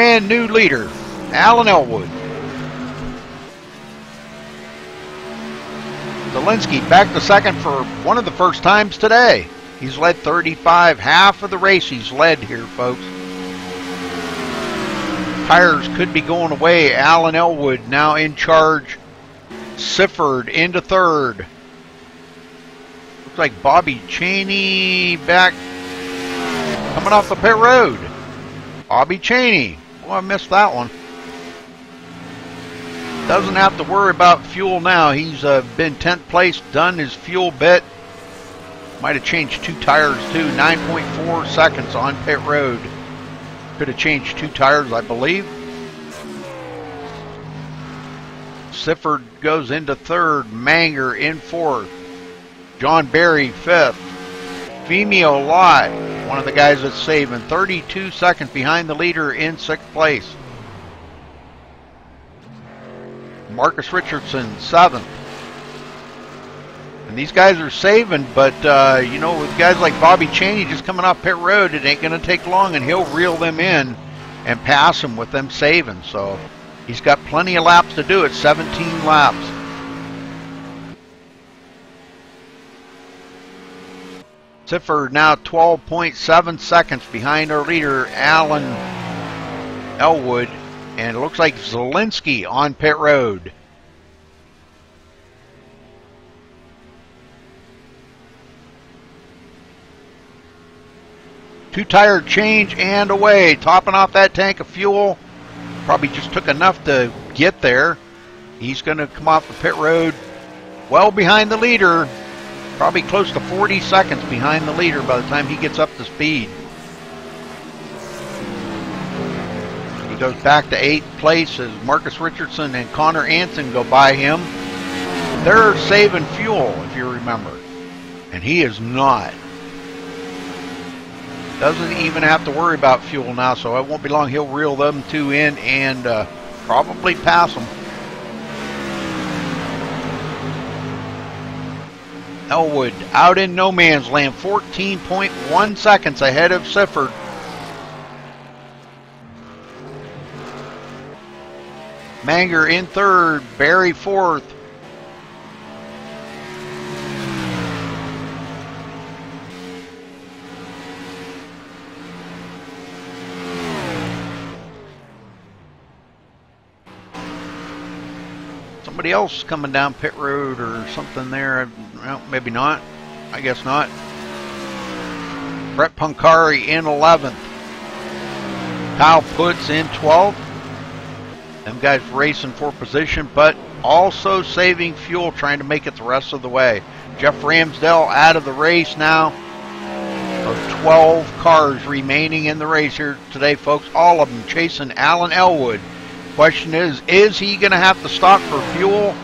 Brand new leader, Alan Elwood. Zalinski back to second for one of the first times today. He's led 35, half of the race he's led here, folks. Tires could be going away. Alan Elwood now in charge. Sifford into third. Looks like Bobby Cheney back coming off the pit road. Bobby Cheney. Oh, I missed that one. Doesn't have to worry about fuel now. He's uh, been 10th place, done his fuel bit. Might have changed two tires too. 9.4 seconds on pit road. Could have changed two tires, I believe. Sifford goes into third. Manger in fourth. John Barry fifth. Femi Olot, one of the guys that's saving, 32 seconds behind the leader in sixth place. Marcus Richardson, seventh. And these guys are saving, but, uh, you know, with guys like Bobby Cheney just coming off pit road, it ain't going to take long, and he'll reel them in and pass them with them saving. So he's got plenty of laps to do it, 17 laps. Sifford now 12.7 seconds behind our leader, Alan Elwood. And it looks like Zalinski on pit road. Two tire change and away. Topping off that tank of fuel. Probably just took enough to get there. He's going to come off the pit road well behind the leader. Probably close to 40 seconds behind the leader by the time he gets up to speed. He goes back to eighth place as Marcus Richardson and Connor Anton go by him. they're saving fuel, if you remember. And he is not. Doesn't even have to worry about fuel now, so it won't be long. He'll reel them two in and uh, probably pass them. Elwood out in no man's land, 14.1 seconds ahead of Sifford. Manger in third, Barry fourth. Somebody else coming down pit road or something there. Well, maybe not. I guess not. Brett Punkari in 11th. Kyle Putz in 12th. Them guys racing for position, but also saving fuel, trying to make it the rest of the way. Jeff Ramsdell out of the race now. Of 12 cars remaining in the race here today, folks. All of them chasing Alan Elwood. Question is, is he going to have to stop for fuel?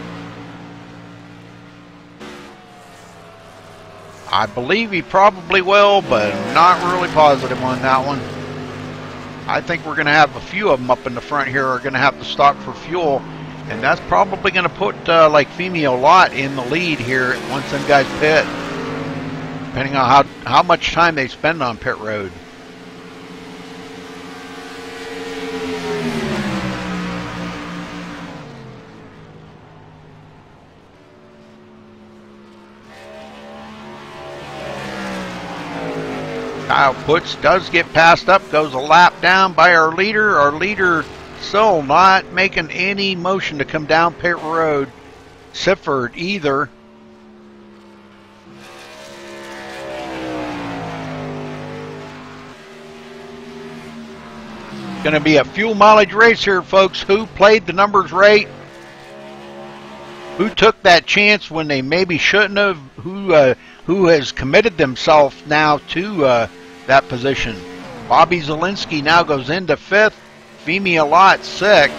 I believe he probably will, but not really positive on that one. I think we're going to have a few of them up in the front here are going to have to stop for fuel. And that's probably going to put uh, like Femi Olot in the lead here once them guys pit. Depending on how, how much time they spend on pit road. Kyle Putz does get passed up, goes a lap down by our leader. Our leader still not making any motion to come down pit road. Sifford either. Going to be a fuel mileage race here, folks. Who played the numbers right? Who took that chance when they maybe shouldn't have? Who uh, who has committed themselves now to uh, that position. Bobby Zalinski now goes into fifth. Femi Olot sixth.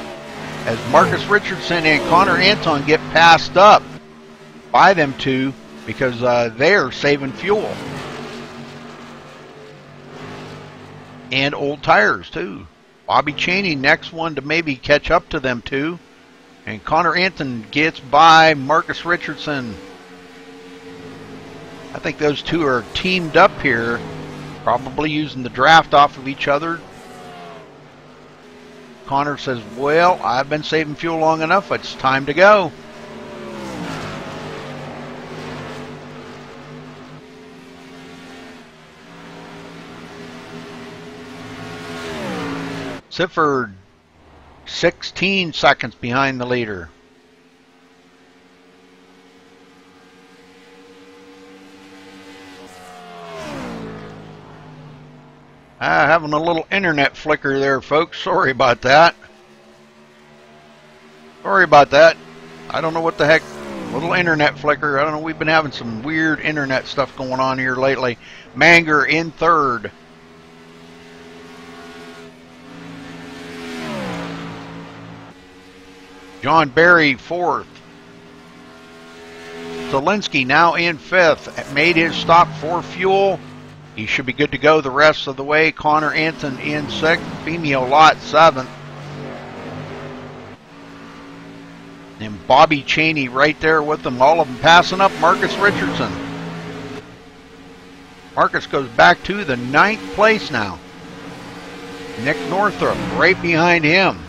As Marcus Richardson and Connor Anton get passed up by them two because uh, they're saving fuel. And old tires too. Bobby Cheney next one to maybe catch up to them two. And Connor Anton gets by Marcus Richardson I think those two are teamed up here, probably using the draft off of each other. Connor says, well, I've been saving fuel long enough. It's time to go. Sifford, 16 seconds behind the leader. Having a little internet flicker there, folks. Sorry about that. Sorry about that. I don't know what the heck. Little internet flicker. I don't know. We've been having some weird internet stuff going on here lately. Manger in third. John Barry fourth. Zalinski now in fifth. Made his stop for fuel. He should be good to go the rest of the way. Connor Anton in sixth. Femi Olot seventh. And Bobby Cheney right there with them. All of them passing up Marcus Richardson. Marcus goes back to the ninth place now. Nick Northrup right behind him.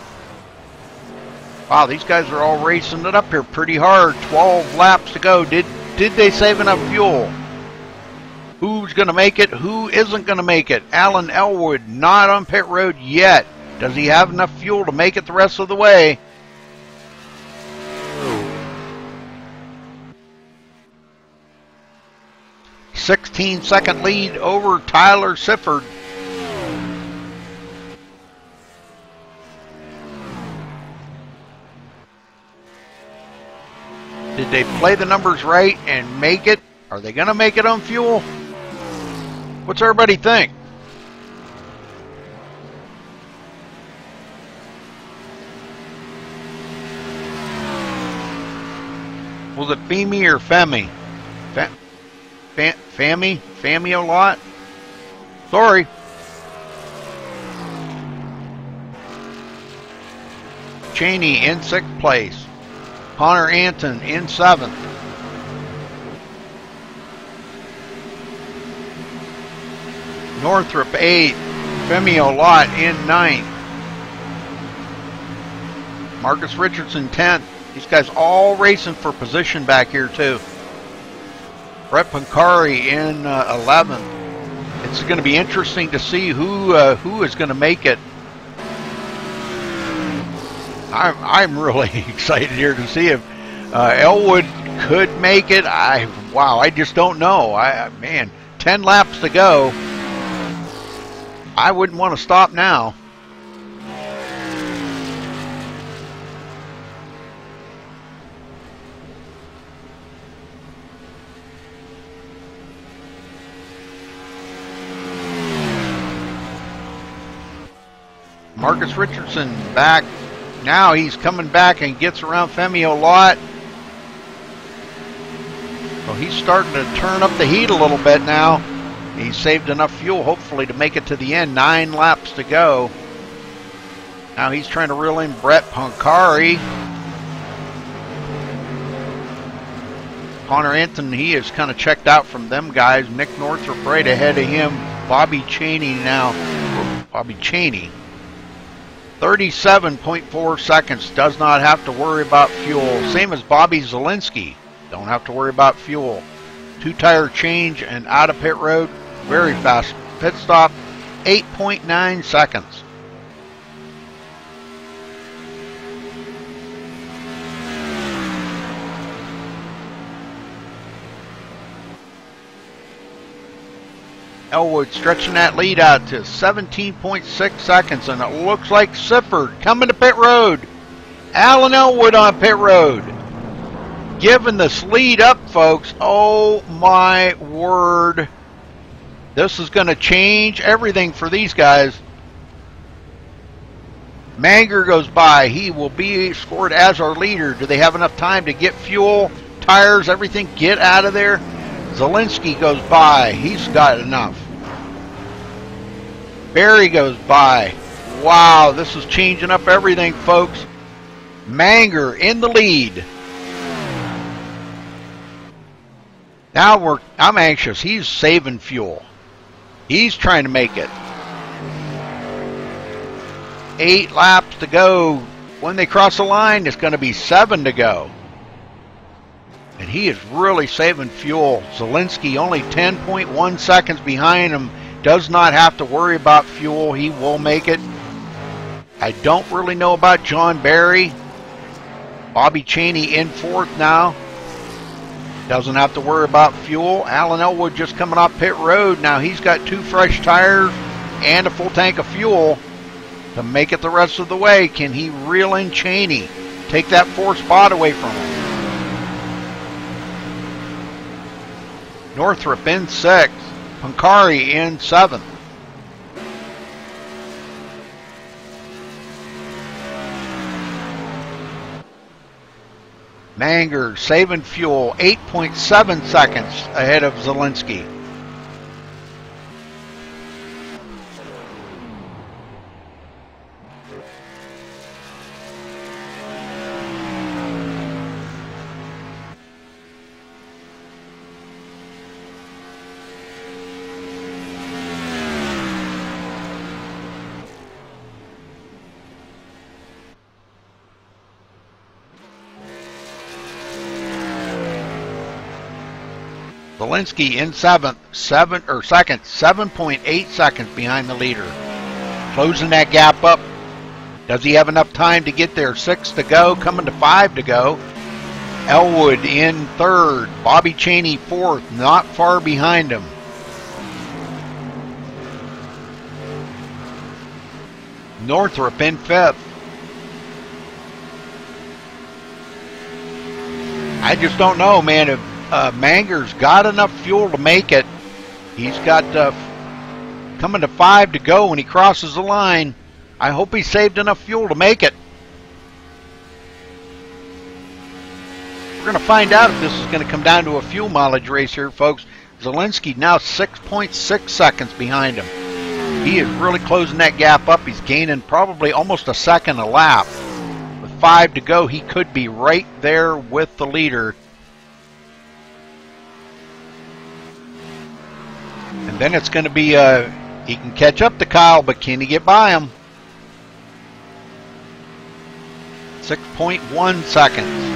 Wow, these guys are all racing it up here pretty hard. 12 laps to go. Did did they save enough fuel? Who's going to make it? Who isn't going to make it? Alan Elwood not on pit road yet. Does he have enough fuel to make it the rest of the way? Sixteen second lead over Tyler Sifford. Did they play the numbers right and make it? Are they going to make it on fuel? What's everybody think? Was it Femi or Femi? Fa- Fa- Fami? Fami a lot? Sorry. Cheney in sixth place. Connor Anton in seventh. Northrop eighth. Femi Olot in ninth. Marcus Richardson 10th. These guys all racing for position back here too. Brett Pancari in uh, 11th. It's going to be interesting to see who uh, who is going to make it. I'm I'm really excited here to see if uh, Elwood could make it. I wow, I just don't know. I man, 10 laps to go. I wouldn't want to stop now. Marcus Richardson back. Now he's coming back and gets around Femi Olot. So he's starting to turn up the heat a little bit now. He saved enough fuel, hopefully, to make it to the end. Nine laps to go. Now he's trying to reel in Brett Pancari. Connor Anton, he is kind of checked out from them guys. Nick Northrop right ahead of him. Bobby Cheney now. Bobby Cheney. 37.4 seconds. Does not have to worry about fuel. Same as Bobby Zalinski. Don't have to worry about fuel. Two tire change and out of pit road. Very fast pit stop. 8.9 seconds. Elwood stretching that lead out to 17.6 seconds, and it looks like Sifford coming to pit road. Alan Elwood on pit road. Giving this lead up, folks. Oh my word. This is going to change everything for these guys. Manger goes by. He will be scored as our leader. Do they have enough time to get fuel, tires, everything, get out of there? Zalinski goes by. He's got enough. Barry goes by. Wow, this is changing up everything, folks. Manger in the lead. Now we're I'm anxious. He's saving fuel. He's trying to make it. Eight laps to go. When they cross the line, it's going to be seven to go. And he is really saving fuel. Zalinski only 10.1 seconds behind him. Does not have to worry about fuel. He will make it. I don't really know about John Barry. Bobby Cheney in fourth now. Doesn't have to worry about fuel. Alan Elwood just coming off pit road. Now he's got two fresh tires and a full tank of fuel to make it the rest of the way. Can he reel in Cheney? Take that fourth spot away from him. Northrop in sixth. Pancari in seventh. Manger saving fuel 8.7 seconds ahead of Zalinski. Zalinski in seventh, seven or second, 7.8 seconds behind the leader. Closing that gap up. Does he have enough time to get there? Six to go, coming to five to go. Elwood in third, Bobby Cheney fourth, not far behind him. Northrop in fifth. I just don't know, man. If uh, Manger's got enough fuel to make it. He's got uh, coming to five to go when he crosses the line. I hope he saved enough fuel to make it. We're going to find out if this is going to come down to a fuel mileage race here, folks. Zalinski now 6.6 seconds behind him. He is really closing that gap up. He's gaining probably almost a second a lap. With five to go, he could be right there with the leader. Then it's going to be, uh, he can catch up to Kyle, but can he get by him? 6.1 seconds.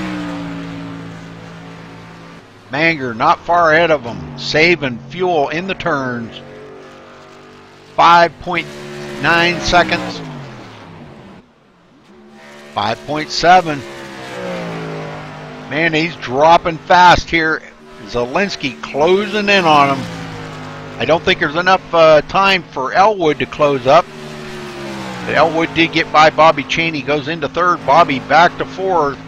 Manger not far ahead of him, saving fuel in the turns. 5.9 seconds. 5.7. Man, he's dropping fast here. Zalinski closing in on him. I don't think there's enough uh, time for Elwood to close up. But Elwood did get by Bobby Cheney, goes into third. Bobby back to fourth.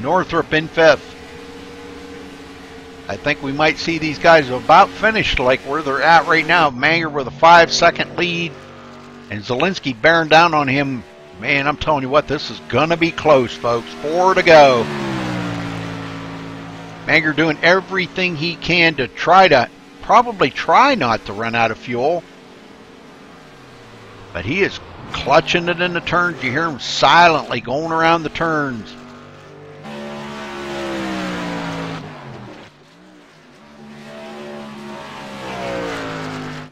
Northrup in fifth. I think we might see these guys about finished like where they're at right now. Manger with a five second lead and Zalinski bearing down on him. Man, I'm telling you what, this is going to be close, folks. Four to go. Manger doing everything he can to try to, probably try not to run out of fuel. But he is clutching it in the turns. You hear him silently going around the turns.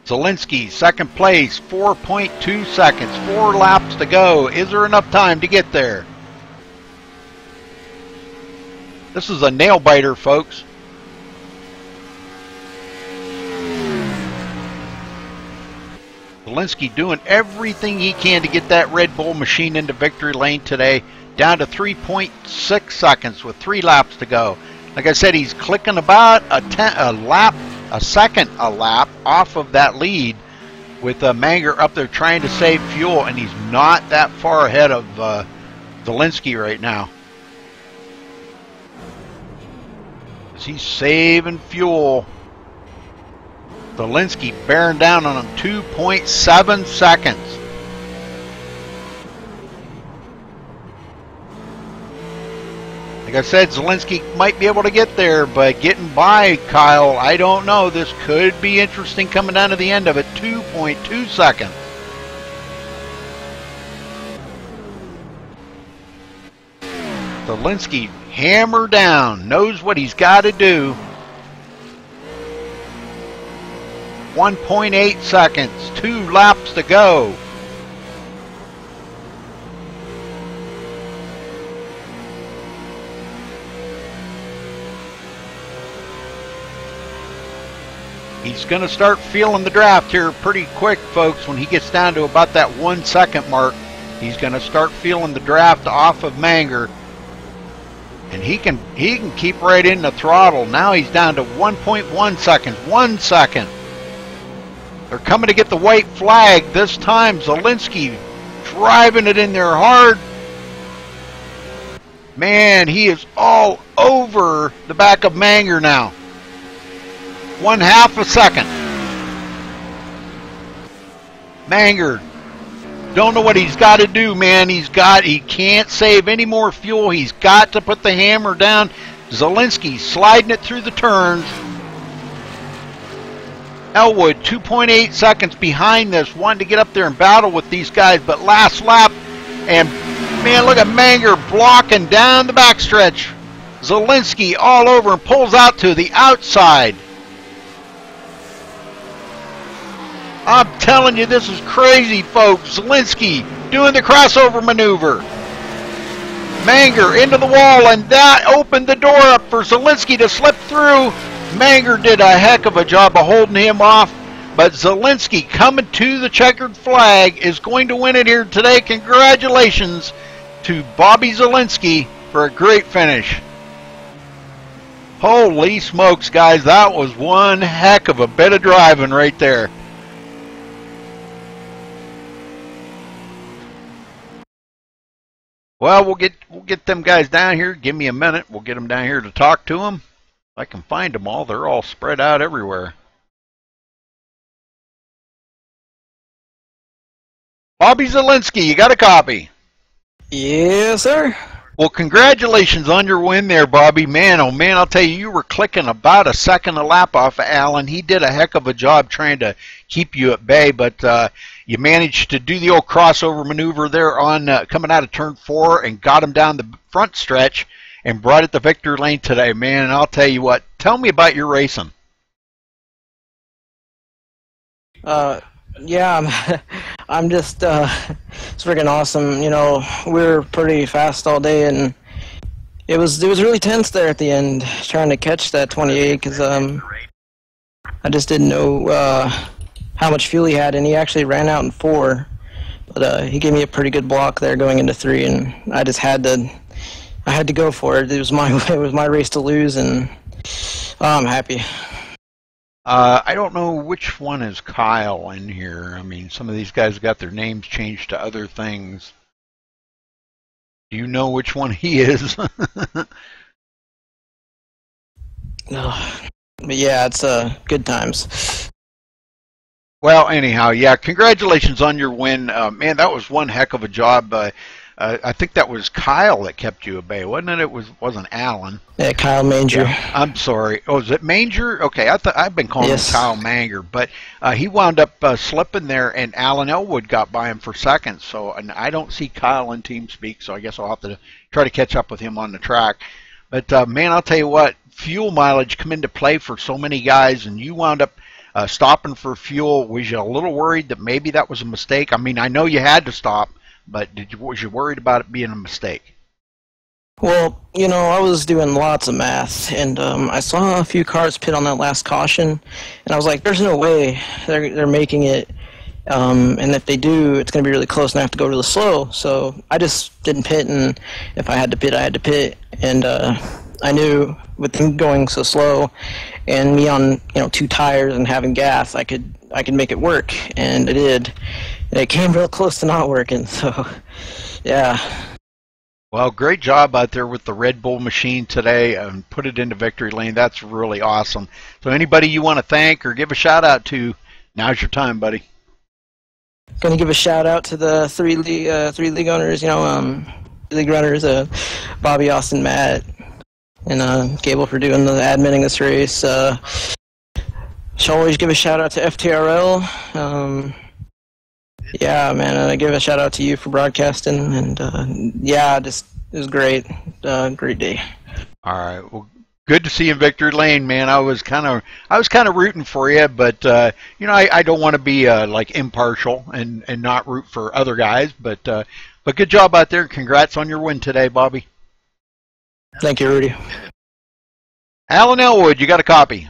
Zalinski, second place, 4.2 seconds, four laps to go. Is there enough time to get there? This is a nail biter, folks. Zalinski doing everything he can to get that Red Bull machine into victory lane today, down to 3.6 seconds with three laps to go. Like I said, he's clicking about a, ten, a lap, a second a lap off of that lead with uh, Manger up there trying to save fuel, and he's not that far ahead of uh, Zalinski right now. He's saving fuel. Zalinski bearing down on him 2.7 seconds. Like I said, Zalinski might be able to get there, but getting by Kyle, I don't know. This could be interesting coming down to the end of it. 2.2 seconds. Zalinski hammer down, knows what he's got to do. 1.8 seconds, two laps to go. He's going to start feeling the draft here pretty quick, folks. When he gets down to about that one second mark, he's going to start feeling the draft off of Manger. And he can he can keep right in the throttle. Now he's down to 1.1 seconds. One second. They're coming to get the white flag. This time Zalinski driving it in there hard. Man, he is all over the back of Manger now. One half a second. Manger don't know what he's got to do, man. He's got he can't save any more fuel. He's got to put the hammer down. Zalinski sliding it through the turns. Elwood 2.8 seconds behind this, wanting to get up there and battle with these guys, but last lap, and man, look at Manger blocking down the backstretch. Zalinski all over and pulls out to the outside. I'm telling you, this is crazy, folks. Zalinski doing the crossover maneuver. Manger into the wall, and that opened the door up for Zalinski to slip through. Manger did a heck of a job of holding him off, but Zalinski coming to the checkered flag is going to win it here today. Congratulations to Bobby Zalinski for a great finish. Holy smokes, guys, that was one heck of a bit of driving right there. Well, we'll get we'll get them guys down here. Give me a minute. We'll get them down here to talk to them. If I can find them all. They're all spread out everywhere. Bobby Zalinski, you got a copy? Yes, sir. Well, congratulations on your win there, Bobby. Man, oh man, I'll tell you, you were clicking about a second a lap off of Alan. He did a heck of a job trying to keep you at bay, but uh, you managed to do the old crossover maneuver there on uh, coming out of turn four and got him down the front stretch and brought it to victory lane today, man. And I'll tell you what, tell me about your racing. Uh, yeah, I'm, I'm just, uh, it's freaking awesome. You know, we were pretty fast all day, and it was it was really tense there at the end, trying to catch that 28, because um, I just didn't know uh, how much fuel he had, and he actually ran out in four. But uh, he gave me a pretty good block there going into three, and I just had to, I had to go for it. It was my it was my race to lose, and oh, I'm happy. Uh, I don't know which one is Kyle in here. I mean, some of these guys got their names changed to other things. Do you know which one he is? No, but yeah, it's uh good times. Well, anyhow, yeah, congratulations on your win. Uh, man, that was one heck of a job. Uh, uh, I think that was Kyle that kept you at bay, wasn't it? It was wasn't Alan. Yeah, Kyle Manger. I'm sorry. Oh, is it Manger? Okay, I thought I've been calling Yes. him Kyle Manger, but uh, he wound up uh, slipping there, and Alan Elwood got by him for second. So, and I don't see Kyle in team speak, so I guess I'll have to try to catch up with him on the track. But uh, man, I'll tell you what, fuel mileage come into play for so many guys, and you wound up uh, stopping for fuel. Was you a little worried that maybe that was a mistake? I mean, I know you had to stop, but did you was you worried about it being a mistake? Well, you know, I was doing lots of math, and um, I saw a few cars pit on that last caution, and I was like, "There's no way they're they're making it." Um, and if they do, it's going to be really close, and I have to go really slow. So I just didn't pit, and if I had to pit, I had to pit. And uh, I knew with them going so slow, and me on you know two tires and having gas, I could I could make it work, and I did. And it came real close to not working. So, yeah. Well, great job out there with the Red Bull machine today and put it into victory lane. That's really awesome. So anybody you want to thank or give a shout out to, now's your time, buddy. Going to give a shout out to the three league uh, three league owners. You know, um, league runners, uh, Bobby, Austin, Matt, and uh, Gable for doing the adminning this race. Uh, shall always give a shout out to FTRL. Um, yeah, man, and I give a shout out to you for broadcasting, and uh, yeah, just it was great, uh, great day. All right. Well, good to see you in victory lane, man. I was kind of I was kind of rooting for you, but uh, you know I, I don't want to be uh, like impartial and, and not root for other guys. But uh, but good job out there. Congrats on your win today, Bobby. Thank you, Rudy. Alan Elwood, you got a copy.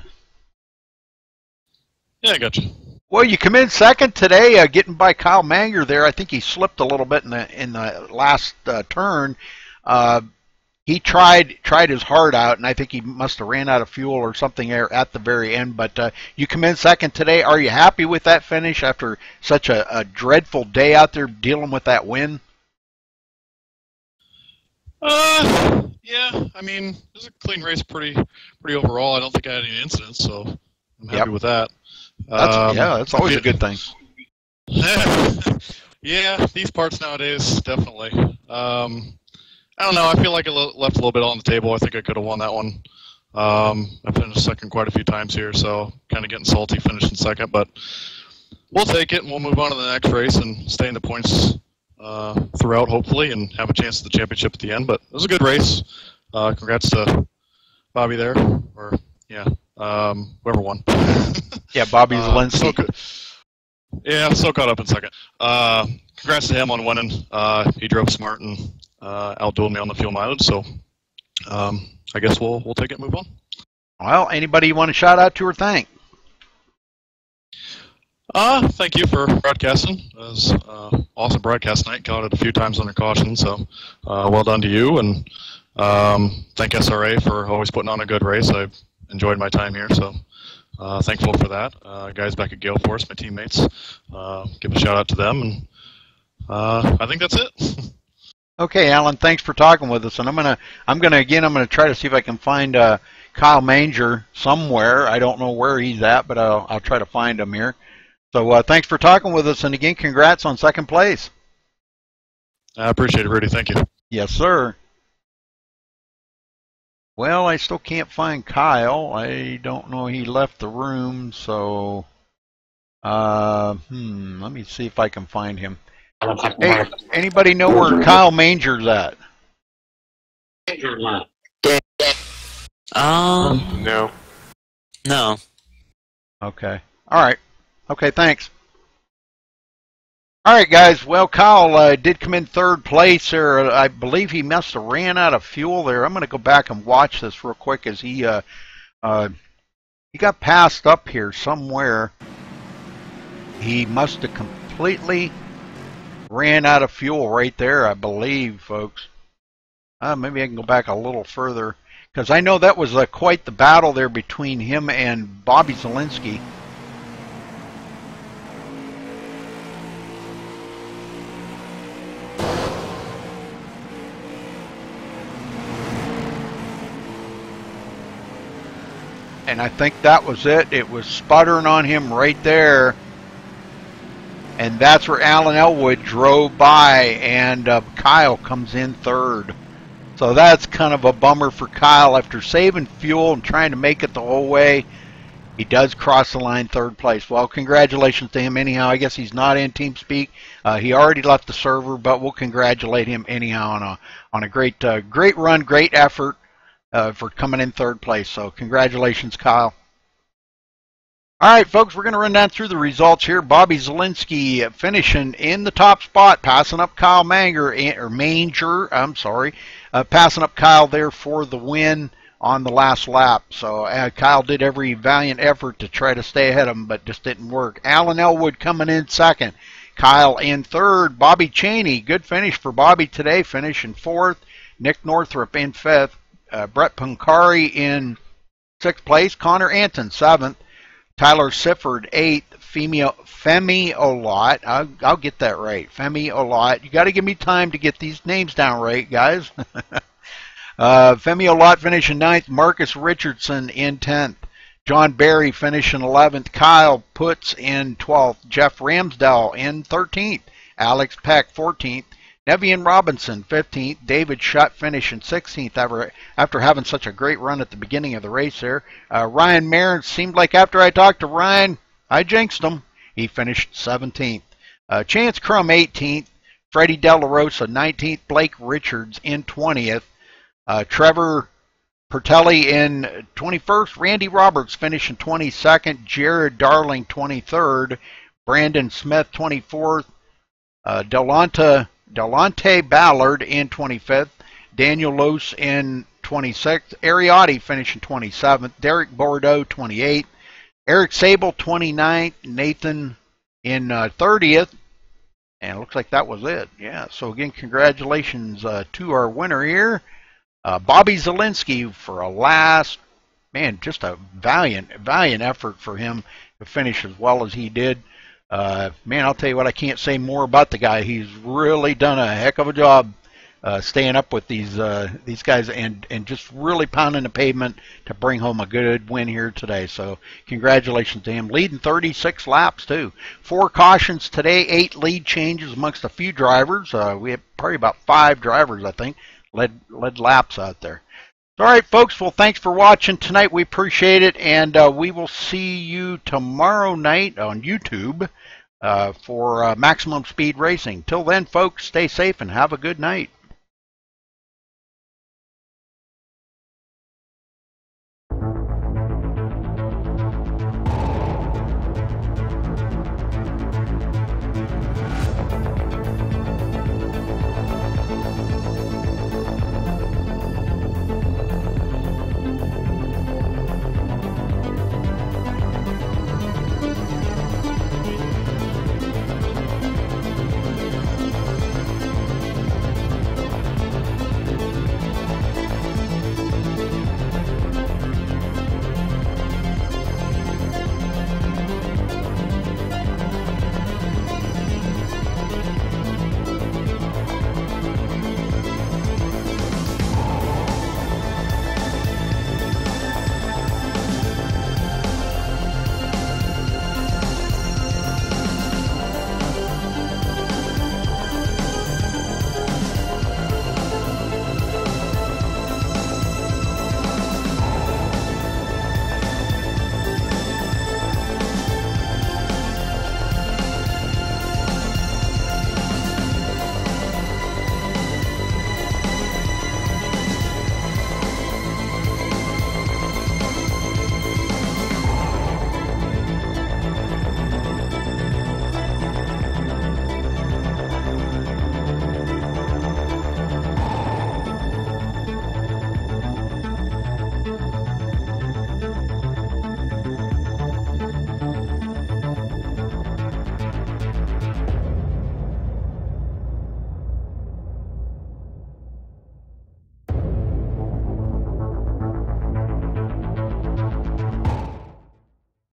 Yeah, I got you. Well, you come in second today, uh, getting by Kyle Manger there. I think he slipped a little bit in the in the last uh, turn. Uh, he tried tried his heart out, and I think he must have ran out of fuel or something there at the very end. But uh, you come in second today. Are you happy with that finish after such a, a dreadful day out there dealing with that win? Uh, yeah. I mean, it was a clean race, pretty, pretty overall. I don't think I had any incidents, so I'm happy Yep. with that. That's, Um, yeah, that's always a good thing. yeah, these parts nowadays, definitely. Um, I don't know. I feel like I left a little bit on the table. I think I could have won that one. Um, I finished second quite a few times here, so kind of getting salty finishing second, but we'll take it and we'll move on to the next race and stay in the points uh, throughout, hopefully, and have a chance at the championship at the end. But it was a good race. Uh, congrats to Bobby there, or yeah, um, whoever won. Yeah, Bobby Uh, Zalinski. so good. Yeah, I'm so caught up in second. Uh, congrats to him on winning. Uh, he drove smart and uh, outdueled me on the fuel mileage. So um, I guess we'll we'll take it and move on. well, anybody you want to shout out to or thank? Uh, thank you for broadcasting. It was uh, awesome broadcast night. Caught it a few times under caution, so uh, well done to you. And um, thank SRA for always putting on a good race. I've enjoyed my time here, so uh, thankful for that. Uh, guys back at Gale Force, my teammates, uh, give a shout out to them. And uh, I think that's it. Okay, Alan, thanks for talking with us. And I'm gonna, I'm gonna again, I'm gonna try to see if I can find Kyle Manger somewhere. I don't know where he's at, but I'll, I'll try to find him here. So uh, thanks for talking with us, and again, congrats on second place. I appreciate it, Rudy. Thank you. Yes, sir. Well, I still can't find Kyle. I don't know. He left the room, so. Uh, hmm. Let me see if I can find him. Hey, anybody know where Kyle Manger's at? Um, No. no. Okay. All right. Okay. Thanks. All right, guys. Well, Kyle uh, did come in third place there. I believe he must have ran out of fuel there. I'm going to go back and watch this real quick as he uh, uh, he got passed up here somewhere. He must have completely ran out of fuel right there, I believe, folks. Uh, maybe I can go back a little further because I know that was uh, quite the battle there between him and Bobby Zalinski. And I think that was it. It was sputtering on him right there. And that's where Alan Elwood drove by, and uh, Kyle comes in third. So that's kind of a bummer for Kyle after saving fuel and trying to make it the whole way. He does cross the line third place. Well, congratulations to him anyhow. I guess he's not in TeamSpeak. Uh, he already left the server, but we'll congratulate him anyhow on a on a great uh, great run, great effort uh, for coming in third place. So congratulations, Kyle. All right, folks, we're going to run down through the results here. Bobby Zalinski finishing in the top spot, passing up Kyle Manger, or Manger, I'm sorry, uh, passing up Kyle there for the win on the last lap. So uh, Kyle did every valiant effort to try to stay ahead of him, but just didn't work. Alan Elwood coming in second. Kyle in third. Bobby Cheney, good finish for Bobby today, finishing fourth. Nick Northrup in fifth. Uh, Brett Pancari in sixth place. Connor Anton seventh. Tyler Sifford, eighth. Femi, Femi Olot. I'll, I'll get that right. Femi Olot. You got to give me time to get these names down right, guys. uh, Femi Olot finishing ninth. Marcus Richardson in 10th. John Barry finishing 11th. Kyle Putz in 12th. Jeff Ramsdell in 13th. Alex Peck 14th. Nevian Robinson, 15th. David Shutt finishing 16th after, after having such a great run at the beginning of the race there. Uh, Ryan Marin seemed like after I talked to Ryan, I jinxed him. He finished 17th. Uh, Chance Crum, 18th. Freddie De La Rosa, 19th. Blake Richards in 20th. Uh, Trevor Pertelli in 21st. Randy Roberts finishing 22nd. Jared Darling, 23rd. Brandon Smith, 24th. Uh, Delonta Delonte Ballard in 25th, Daniel Lose in 26th, Ariotti finishing 27th, Derek Bordeaux 28th, Eric Sable 29th, Nathan in uh, 30th, and it looks like that was it. Yeah, so again, congratulations uh, to our winner here, uh, Bobby Zalinski for a last, man, just a valiant, valiant effort for him to finish as well as he did. Uh, man, I'll tell you what, I can't say more about the guy. He's really done a heck of a job uh, staying up with these uh, these guys and and just really pounding the pavement to bring home a good win here today. So congratulations to him, leading 36 laps too. Four cautions today, eight lead changes amongst a few drivers. Uh, we had probably about five drivers, I think, led led laps out there. All right, folks. Well, thanks for watching tonight. We appreciate it, and uh, we will see you tomorrow night on YouTube uh, for uh, Maximum Speed Racing. Till then, folks, stay safe and have a good night.